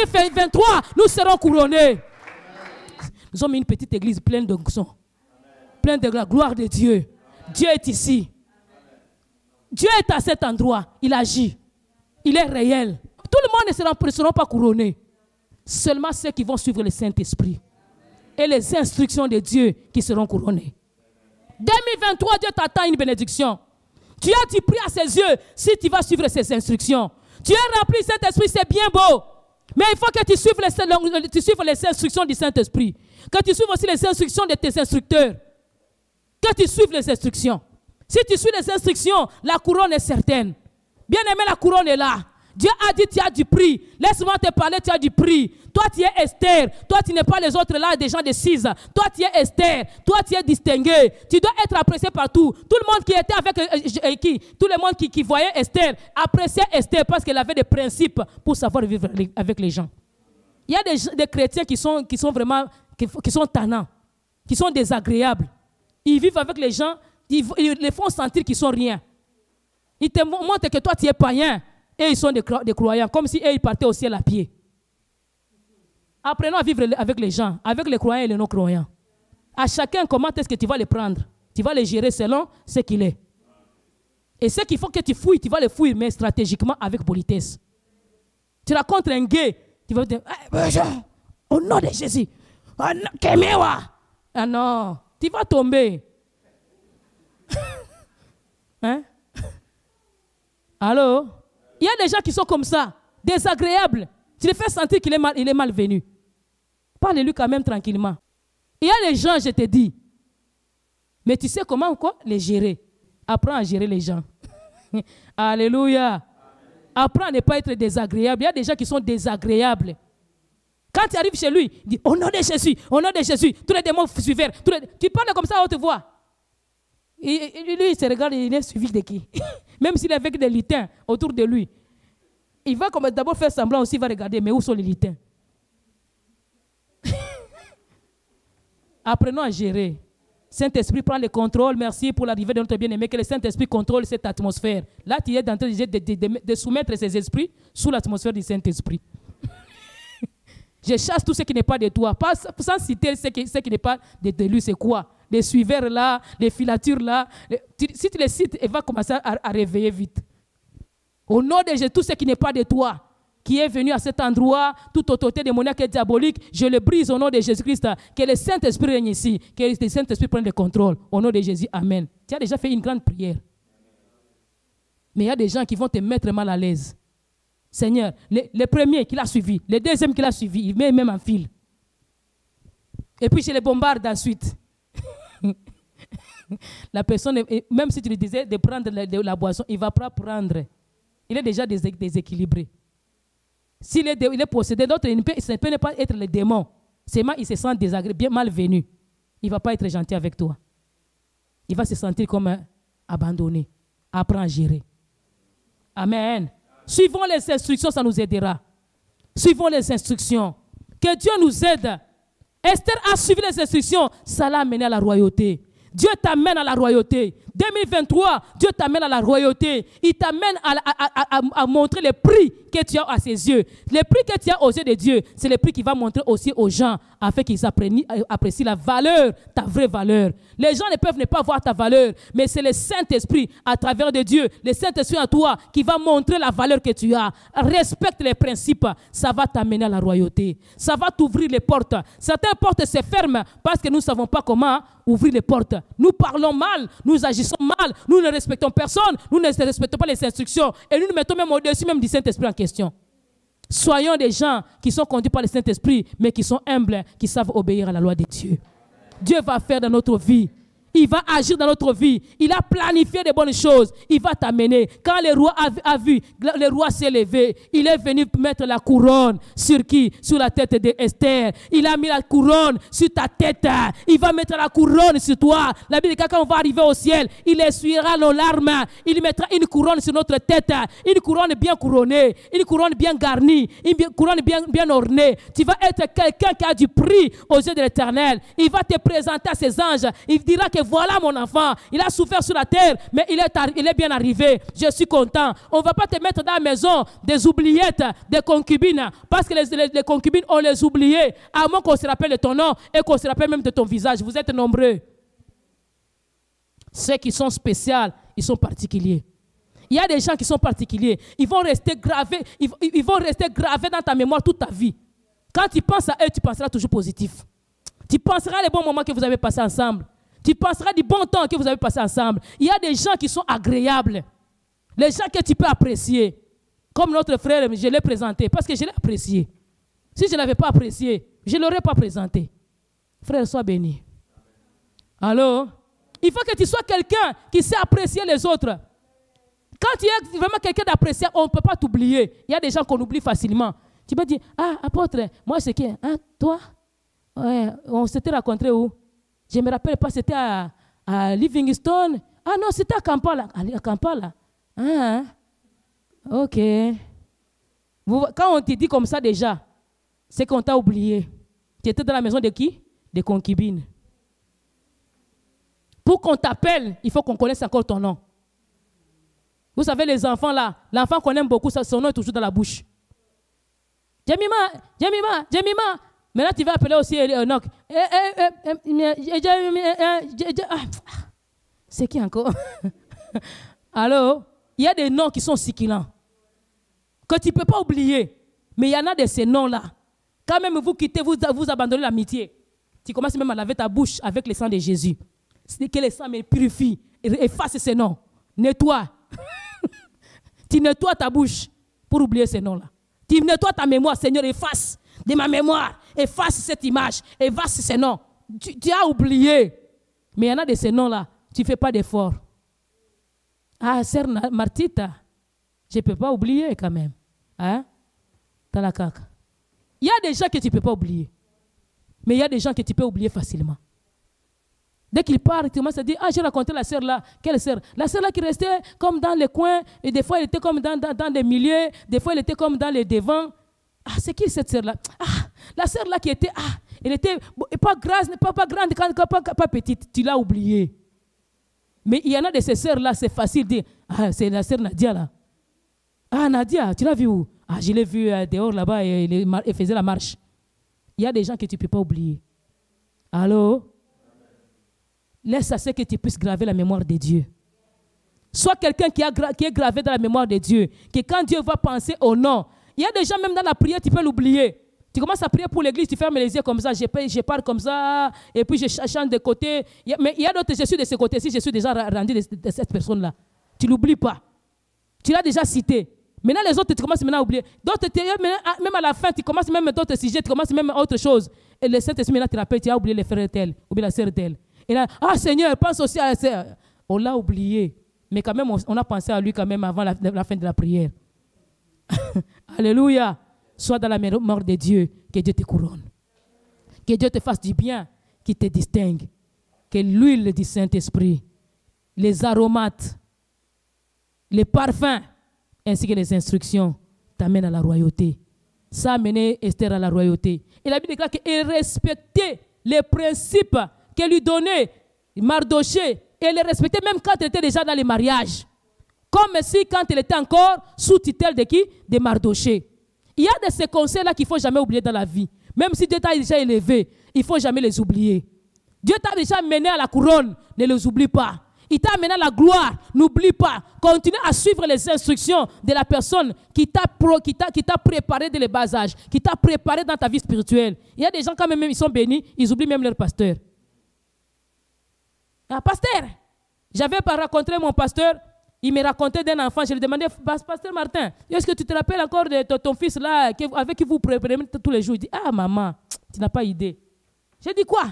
2023, nous serons couronnés. Nous sommes une petite église pleine de pleine de la gloire de Dieu. Dieu est ici. Dieu est à cet endroit. Il agit. Il est réel. Tout le monde ne sera, pas couronné. Seulement ceux qui vont suivre le Saint-Esprit et les instructions de Dieu qui seront couronnés. 2023, Dieu t'attend une bénédiction. Tu as du prix à ses yeux si tu vas suivre ses instructions. Tu es rempli de Saint-Esprit, c'est bien beau. Mais il faut que tu suives, les, tu suives les instructions du Saint-Esprit. Que tu suives aussi les instructions de tes instructeurs. Que tu suives les instructions. Si tu suis les instructions, la couronne est certaine. Bien aimé, la couronne est là. Dieu a dit tu as du prix. Laisse-moi te parler, tu as du prix. Toi, tu es Esther. Toi, tu n'es pas les autres là, des gens de Cise. Toi, tu es Esther. Toi, tu es distingué. Tu dois être apprécié partout. Tout le monde qui était avec euh, euh, qui Tout le monde qui, qui voyait Esther appréciait Esther parce qu'elle avait des principes pour savoir vivre avec les gens. Il y a des, des chrétiens qui sont, qui sont vraiment qui, qui sont tannants, qui sont désagréables. Ils vivent avec les gens, ils, les font sentir qu'ils sont rien. Ils te montrent que toi tu es païen et ils sont des, croyants, comme si ils partaient au ciel à pied. Apprenons à vivre avec les gens, avec les croyants et les non-croyants. À chacun, comment est-ce que tu vas les prendre? Tu vas les gérer selon ce qu'il est. Et ce qu'il faut que tu fouilles, tu vas les fouiller, mais stratégiquement avec politesse. Tu rencontres un gay, tu vas dire, eh, au nom de Jésus, ah non, tu vas tomber. <laughs> hein? Allô? Il y a des gens qui sont comme ça, désagréables. Tu les fais sentir qu'il est, est malvenu. Parle-lui quand même tranquillement. Il y a des gens, je te dis. Mais tu sais comment quoi les gérer. Apprends à gérer les gens. <laughs> Alléluia. Apprends à ne pas être désagréable. Il y a des gens qui sont désagréables. Quand tu arrives chez lui, il dit Au nom de Jésus, au nom de Jésus, tous les démons suivent. Tu parles comme ça à haute voix. Et, lui, il se regarde, il est suivi de qui? <laughs> Même s'il est avec des lutins autour de lui. Il va d'abord faire semblant aussi, il va regarder, mais où sont les lutins? Apprenons à gérer. Saint-Esprit prend le contrôle. Merci pour l'arrivée de notre bien-aimé. Que le Saint-Esprit contrôle cette atmosphère. Là, tu es en train de, de soumettre ces esprits sous l'atmosphère du Saint-Esprit. <laughs> Je chasse tout ce qui n'est pas de toi. Sans citer ce qui, n'est pas de, lui, c'est quoi? Les suiveurs là, les filatures là. si tu les cites, il va commencer à, réveiller vite. Au nom de Jésus, tout ce qui n'est pas de toi, qui est venu à cet endroit, toute autorité démoniaque et diabolique, je le brise au nom de Jésus-Christ. Que le Saint-Esprit règne ici. Que le Saint-Esprit prenne le contrôle. Au nom de Jésus, Amen. Tu as déjà fait une grande prière. Mais il y a des gens qui vont te mettre mal à l'aise. Seigneur, le, premier qui l'a suivi, le deuxième qui l'a suivi, il met même en fil. Et puis je les bombarde ensuite. <laughs> la personne, même si tu lui disais de prendre la, boisson, il ne va pas prendre. Il est déjà déséquilibré. S'il est, il est possédé d'autres, il ne peut, pas être le démon. Seulement, il se sent désagréable, bien malvenu. Il ne va pas être gentil avec toi. Il va se sentir comme abandonné. Apprends à gérer. Amen. Suivons les instructions, ça nous aidera. Suivons les instructions. Que Dieu nous aide. Esther a suivi les instructions, ça l'a amené à la royauté. Dieu t'amène à la royauté. 2023, Dieu t'amène à la royauté. Il t'amène à, montrer le prix que tu as à ses yeux. Le prix que tu as aux yeux de Dieu, c'est le prix qu'il va montrer aussi aux gens afin qu'ils apprécient la valeur, ta vraie valeur. Les gens ne peuvent ne pas voir ta valeur, mais c'est le Saint-Esprit à travers de Dieu, le Saint-Esprit en toi qui va montrer la valeur que tu as. Respecte les principes, ça va t'amener à la royauté. Ça va t'ouvrir les portes. Certaines portes se ferment parce que nous ne savons pas comment ouvrir les portes. Nous parlons mal, nous agissons mal, nous ne respectons personne, nous ne respectons pas les instructions et nous nous mettons même au-dessus même du Saint-Esprit en question. Soyons des gens qui sont conduits par le Saint-Esprit, mais qui sont humbles, qui savent obéir à la loi de Dieu. Dieu va faire dans notre vie il va agir dans notre vie. Il a planifié de bonnes choses. Il va t'amener. Quand le roi a, vu, le roi s'est levé. Il est venu mettre la couronne sur qui? Sur la tête d'Esther. Il a mis la couronne sur ta tête. Il va mettre la couronne sur toi. La Bible dit que quand on va arriver au ciel, il essuiera nos larmes. Il mettra une couronne sur notre tête. Une couronne bien couronnée. Une couronne bien garnie. Une couronne bien, bien ornée. Tu vas être quelqu'un qui a du prix aux yeux de l'éternel. Il va te présenter à ses anges. Il dira que voilà mon enfant, il a souffert sur la terre, mais il est, bien arrivé. Je suis content. On ne va pas te mettre dans la maison des oubliettes, des concubines, parce que les, concubines, on les oublié, à moins qu'on se rappelle de ton nom et qu'on se rappelle même de ton visage. Vous êtes nombreux. Ceux qui sont spéciaux, ils sont particuliers. Il y a des gens qui sont particuliers. Ils vont rester gravés, ils rester gravés dans ta mémoire toute ta vie. Quand tu penses à eux, tu penseras toujours positif. Tu penseras les bons moments que vous avez passés ensemble. Tu passeras du bon temps que vous avez passé ensemble. Il y a des gens qui sont agréables. Les gens que tu peux apprécier. Comme notre frère, je l'ai présenté parce que je l'ai apprécié. Si je ne l'avais pas apprécié, je ne l'aurais pas présenté. Frère, sois béni. Allô? Il faut que tu sois quelqu'un qui sait apprécier les autres. Quand tu es vraiment quelqu'un d'appréciable, on ne peut pas t'oublier. Il y a des gens qu'on oublie facilement. Tu peux dire, ah, apôtre, moi c'est qui hein, Toi? Ouais, On s'était rencontrés où? Je ne me rappelle pas, c'était à, Livingstone. Ah non, c'était à Kampala. À Kampala. Ah, ok. quand on te dit comme ça déjà, c'est qu'on t'a oublié. Tu étais dans la maison de qui? Des concubines. Pour qu'on t'appelle, il faut qu'on connaisse encore ton nom. Vous savez, les enfants là, l'enfant qu'on aime beaucoup, son nom est toujours dans la bouche. Jemima, Jemima, Jemima. Maintenant, tu vas appeler aussi Enoch. C'est qui encore Alors, il y a des noms qui sont siquilants, que tu ne peux pas oublier. Mais il y en a de ces noms-là. Quand même vous quittez, vous, vous abandonnez l'amitié. Tu commences même à laver ta bouche avec le sang de Jésus. C'est que le sang me purifie, efface ces noms, nettoie. tu nettoies ta bouche pour oublier ces noms-là. Tu nettoies ta mémoire, Seigneur, efface de ma mémoire, efface cette image, efface ces noms. Tu, tu as oublié. Mais il y en a de ces noms-là, tu ne fais pas d'effort. Ah, sœur Martita, je ne peux pas oublier quand même. Hein? Dans la caca. Il y a des gens que tu ne peux pas oublier. Mais il y a des gens que tu peux oublier facilement. Dès qu'il part, il commence à dire Ah, j'ai raconté la sœur là. Quelle sœur? La sœur là qui restait comme dans les coins, et des fois elle était comme dans, dans, les milieux, des fois elle était comme dans les devants. Ah, c'est qui cette sœur là Ah, la sœur là qui était, ah, elle était pas grasse, pas, pas grande, pas, pas petite. Tu l'as oublié. Mais il y en a de ces sœurs là, c'est facile de dire Ah, c'est la sœur Nadia là. Ah, Nadia, tu l'as vu où? Ah, je l'ai vu euh, dehors là-bas, et elle faisait la marche. Il y a des gens que tu ne peux pas oublier. Allô? Laisse à ce que tu puisses graver la mémoire de Dieu. Sois quelqu'un qui, qui, est gravé dans la mémoire de Dieu. Que quand Dieu va penser au nom, il y a des gens même dans la prière, tu peux l'oublier. Tu commences à prier pour l'église, tu fermes les yeux comme ça, je, pars comme ça, et puis je chante de côté. Mais il y a d'autres, je suis de ce côté-ci, je suis déjà rendu de, cette personne-là. Tu l'oublies pas. Tu l'as déjà cité. Maintenant, les autres, tu commences maintenant à oublier. D'autres, même à la fin, tu commences même d'autres sujets, tu commences même à autre chose. Et le Saint-Esprit, maintenant, te rappelle, tu as oublié le frère tel, ou bien la sœur tel. Et là, ah Seigneur, pense aussi à ça. On l'a oublié. Mais quand même, on, a pensé à lui quand même avant la, fin de la prière. <laughs> Alléluia. Sois dans la mémoire de Dieu, que Dieu te couronne. Que Dieu te fasse du bien, qu'il te distingue. Que l'huile du Saint-Esprit, les aromates, les parfums, ainsi que les instructions t'amènent à la royauté. Ça a amené Esther à la royauté. Et la Bible déclare qu'elle respectait les principes qu'elle lui donnait Mardoché, elle le respectait même quand elle était déjà dans les mariages. Comme si quand elle était encore sous tutelle de qui? De Mardoché. Il y a de ces conseils-là qu'il ne faut jamais oublier dans la vie. Même si Dieu t'a déjà élevé, il ne faut jamais les oublier. Dieu t'a déjà mené à la couronne, ne les oublie pas. Il t'a amené à la gloire, n'oublie pas. Continue à suivre les instructions de la personne qui t'a préparé dès le bas âge, qui t'a préparé dans ta vie spirituelle. Il y a des gens quand même, ils sont bénis, ils oublient même leur pasteur. Un pasteur. J'avais pas rencontré mon pasteur. Il me racontait d'un enfant. Je lui demandais, Pasteur Martin, est-ce que tu te rappelles encore de ton, fils là, avec qui vous préparez tous les jours? Il dit, Ah, maman, tu n'as pas idée. J'ai dit quoi?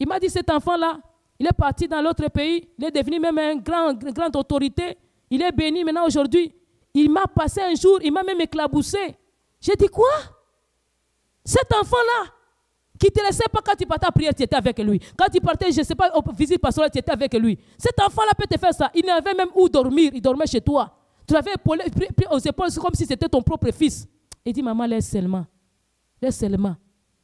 Il m'a dit, cet enfant-là, il est parti dans l'autre pays. Il est devenu même un grand, une grande autorité. Il est béni maintenant aujourd'hui. Il m'a passé un jour, il m'a même éclaboussé. J'ai dit quoi? Cet enfant-là, qui ne te laissait pas quand tu partais à prière, tu étais avec lui. Quand tu partais, je ne sais pas, au visite pastorale, tu étais avec lui. Cet enfant-là peut te faire ça. Il n'avait même où dormir. Il dormait chez toi. Tu l'avais pris aux épaules comme si c'était ton propre fils. Il dit, maman, laisse seulement. Laisse seulement.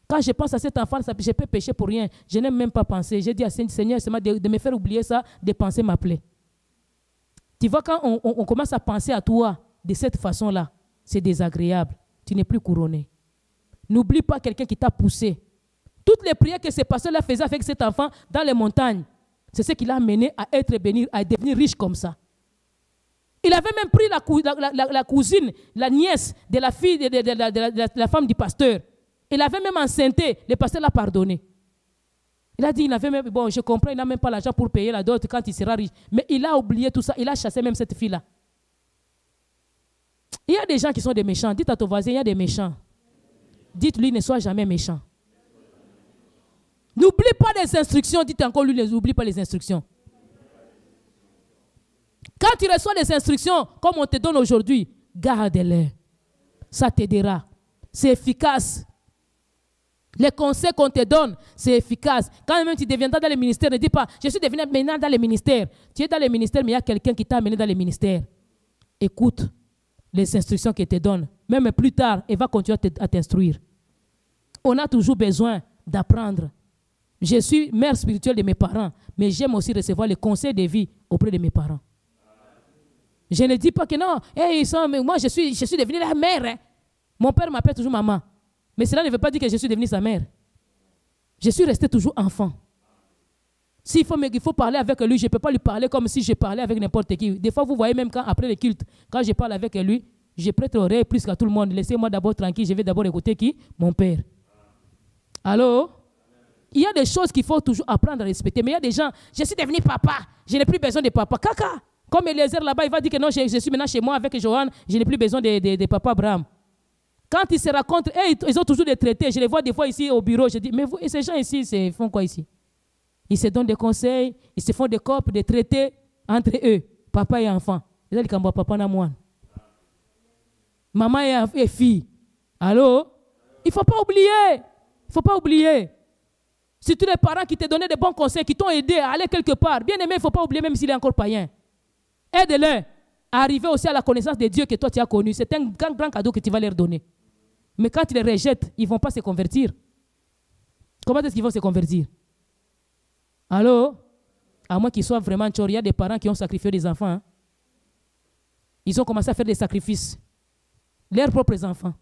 Quand je pense à cet enfant, je peux pécher pour rien. Je n'ai même pas pensé. J'ai dit à Seigneur, de, de me faire oublier ça, de penser m'appeler. Tu vois, quand on commence à penser à toi de cette façon-là, c'est désagréable. Tu n'es plus couronné. N'oublie pas quelqu'un qui t'a poussé toutes les prières que ce pasteur-là faisait avec cet enfant dans les montagnes, c'est ce qui l'a amené à être béni, à devenir riche comme ça. Il avait même pris la, cousine, la nièce de la fille de, la femme du pasteur. Il avait même enceinté. Le pasteur l'a pardonné. Il a dit, il avait même, bon, je comprends, il n'a même pas l'argent pour payer la dot quand il sera riche. Mais il a oublié tout ça. Il a chassé même cette fille-là. Il y a des gens qui sont des méchants. Dites à ton voisin, il y a des méchants. Dites-lui, ne sois jamais méchant. N'oublie pas les instructions. Dites encore lui, n'oublie pas les instructions. Quand tu reçois des instructions comme on te donne aujourd'hui, garde-les. Ça t'aidera. C'est efficace. Les conseils qu'on te donne, c'est efficace. Quand même tu deviendras dans le ministère, ne dis pas, je suis devenu maintenant dans le ministère. Tu es dans le ministère, mais il y a quelqu'un qui t'a amené dans le ministère. Écoute les instructions qu'il te donne. Même plus tard, il va continuer à t'instruire. On a toujours besoin d'apprendre. Je suis mère spirituelle de mes parents, mais j'aime aussi recevoir les conseils de vie auprès de mes parents. Je ne dis pas que non, hey, sont, moi je suis, je suis devenue la mère. Hein. Mon père m'appelle toujours maman. Mais cela ne veut pas dire que je suis devenue sa mère. Je suis resté toujours enfant. S'il faut, il faut parler avec lui, je ne peux pas lui parler comme si je parlais avec n'importe qui. Des fois, vous voyez même quand, après le culte, quand je parle avec lui, je prête l'oreille plus qu'à tout le monde. Laissez-moi d'abord tranquille, je vais d'abord écouter qui? Mon père. Allô? Il y a des choses qu'il faut toujours apprendre à respecter. Mais il y a des gens, je suis devenu papa, je n'ai plus besoin de papa. Caca Comme Eliezer là-bas, il va dire que non, je, suis maintenant chez moi avec Johan, je n'ai plus besoin de, papa Abraham. Quand ils se racontent, ils ont toujours des traités. Je les vois des fois ici au bureau. Je dis, mais vous, ces gens ici, ils font quoi ici? Ils se donnent des conseils, ils se font des copes, des traités entre eux, papa et enfant. Ils disent, papa n'a moi. Maman et fille. Allô? Il ne faut pas oublier. Il ne faut pas oublier. Si tous les parents qui t'ont donné des bons conseils, qui t'ont aidé à aller quelque part, bien aimé, il ne faut pas oublier même s'il est encore païen. Aide-le à arriver aussi à la connaissance de Dieu que toi tu as connu. C'est un grand, cadeau que tu vas leur donner. Mais quand tu les rejettes, ils ne vont pas se convertir. Comment est-ce qu'ils vont se convertir? Allô? À moins qu'ils soient vraiment tchor. Il y a des parents qui ont sacrifié des enfants. Hein. Ils ont commencé à faire des sacrifices. Leurs propres enfants.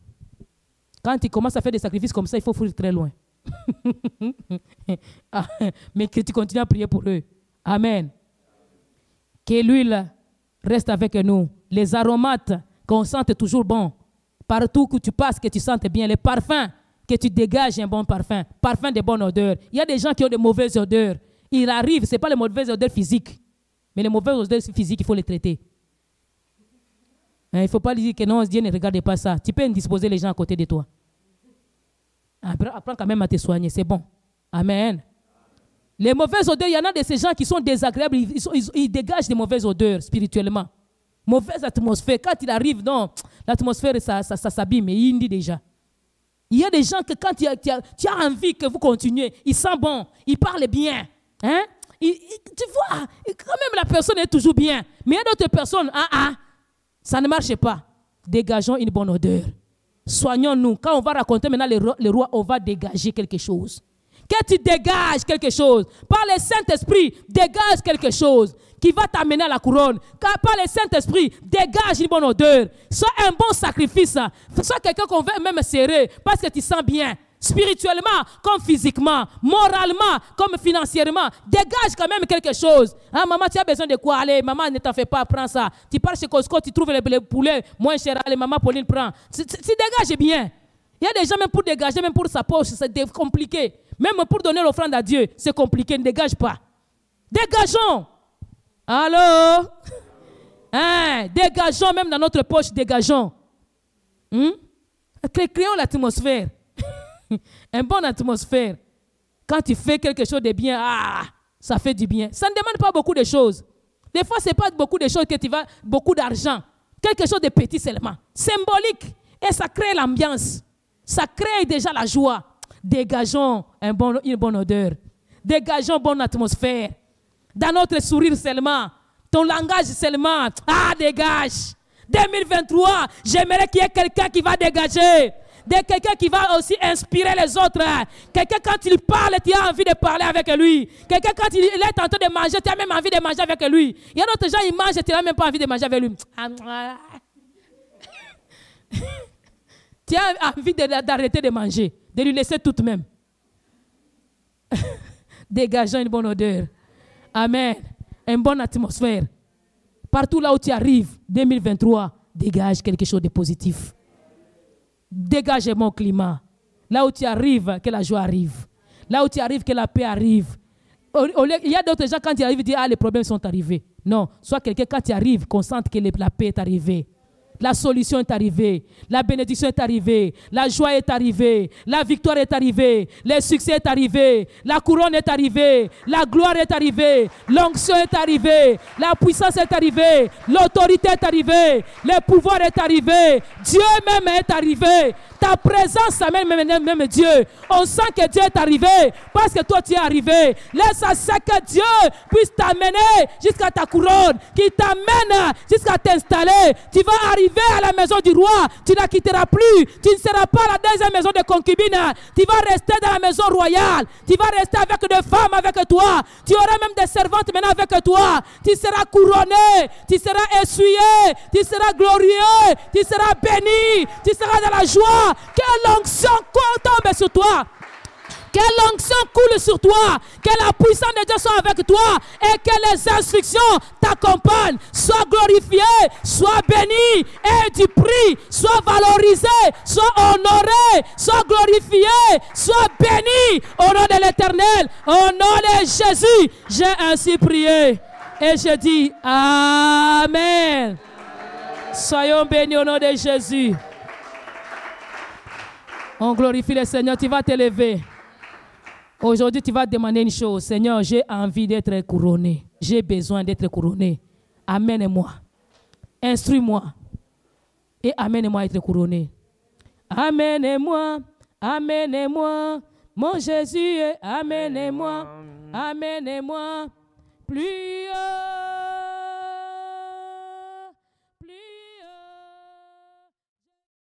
Quand ils commencent à faire des sacrifices comme ça, il faut fuir très loin. <laughs> Mais que tu continues à prier pour eux. Amen. Que l'huile reste avec nous. Les aromates qu'on sente toujours bon partout où tu passes, que tu sentes bien, les parfums, que tu dégages un bon parfum, parfum de bonne odeur. Il y a des gens qui ont de mauvaises odeurs. Il arrive, ce n'est pas les mauvaises odeurs physiques, mais les mauvaises odeurs physiques, il faut les traiter. Hein, il ne faut pas dire que non, Dieu ne regarde pas ça. Tu peux indisposer les gens à côté de toi. Apprends quand même à te soigner, c'est bon. Amen. Les mauvaises odeurs, il y en a de ces gens qui sont désagréables, ils dégagent des mauvaises odeurs spirituellement mauvaise atmosphère. Quand il arrive, non, l'atmosphère, ça, ça, ça s'abîme. Il dit déjà. Il y a des gens que quand tu as, tu as, envie que vous continuez, ils sentent bon, ils parlent bien. Hein? tu vois, quand même la personne est toujours bien. Mais il y a d'autres personnes, ah ah, ça ne marche pas. Dégageons une bonne odeur. Soignons-nous. Quand on va raconter maintenant le roi, on va dégager quelque chose. Que tu dégages quelque chose. Par le Saint-Esprit, dégage quelque chose qui va t'amener à la couronne. Car par le Saint-Esprit, dégage une bonne odeur. Sois un bon sacrifice. Sois quelqu'un qu'on veut même serrer parce que tu sens bien. Spirituellement, comme physiquement, moralement, comme financièrement. Dégage quand même quelque chose. Hein, maman, tu as besoin de quoi? Allez, maman, ne t'en fais pas, prends ça. Tu pars chez Costco, tu trouves les, poulets moins chers. Allez, maman, Pauline, prends. Tu, dégages bien. Il y a des gens, même pour dégager, même pour sa poche, c'est compliqué. Même pour donner l'offrande à Dieu, c'est compliqué. Ne dégage pas. Dégageons. Allô? Hein? Dégageons, même dans notre poche, dégageons. Hmm? Créons l'atmosphère. <laughs> Une bonne atmosphère. Quand tu fais quelque chose de bien, ah, ça fait du bien. Ça ne demande pas beaucoup de choses. Des fois, ce n'est pas beaucoup de choses que tu vas, beaucoup d'argent. Quelque chose de petit seulement. Symbolique. Et ça crée l'ambiance. Ça crée déjà la joie. Dégageons un bon, une bonne odeur. Dégageons une bonne atmosphère dans notre sourire seulement, ton langage seulement. Ah, dégage. 2023, j'aimerais qu'il y ait quelqu'un qui va dégager. Quelqu'un qui va aussi inspirer les autres. Quelqu'un, quand il parle, tu as envie de parler avec lui. Quelqu'un, quand il est en train de manger, tu as même envie de manger avec lui. Il y a d'autres gens, ils mangent et tu n'as même pas envie de manger avec lui. <laughs> tu as envie d'arrêter de manger, de lui laisser tout de même. <laughs> Dégageant une bonne odeur. Amen. Une bonne atmosphère. Partout là où tu arrives, 2023, dégage quelque chose de positif. Dégage mon climat. Là où tu arrives, que la joie arrive. Là où tu arrives, que la paix arrive. Il y a d'autres gens, quand ils arrivent, ils disent Ah, les problèmes sont arrivés. Non, soit quelqu'un, quand tu arrives, qu'on sente que la paix est arrivée. La solution est arrivée. La bénédiction est arrivée. La joie est arrivée. La victoire est arrivée. Le succès est arrivé. La couronne est arrivée. La gloire est arrivée. L'onction est arrivée. La puissance est arrivée. L'autorité est arrivée. Le pouvoir est arrivé. Dieu même est arrivé. Ta présence amène même, même Dieu. On sent que Dieu est arrivé parce que toi tu es arrivé. Laisse à ce que Dieu puisse t'amener jusqu'à ta couronne, qui t'amène jusqu'à t'installer. Tu vas arriver à la maison du roi. Tu ne quitteras plus. Tu ne seras pas la deuxième maison de concubine. Tu vas rester dans la maison royale. Tu vas rester avec des femmes avec toi. Tu auras même des servantes maintenant avec toi. Tu seras couronné. Tu seras essuyé. Tu seras glorieux. Tu seras béni. Tu seras dans la joie. Quelle onction tombe sur toi. Quelle onction coule sur toi. Que la puissance de Dieu soit avec toi. Et que les instructions t'accompagnent. Sois glorifié. Sois béni. Et du prix. Sois valorisé. Sois honoré. Sois glorifié. Sois béni. Au nom de l'éternel. Au nom de Jésus. J'ai ainsi prié. Et je dis Amen. Soyons bénis au nom de Jésus. On glorifie le Seigneur. Tu vas t'élever. Aujourd'hui, tu vas demander une chose. Seigneur, j'ai envie d'être couronné. J'ai besoin d'être couronné. Amène-moi. Instruis-moi. Et amène-moi à être couronné. Amène-moi. Amène-moi. Mon Jésus, amène-moi. Amène-moi. Plus haut.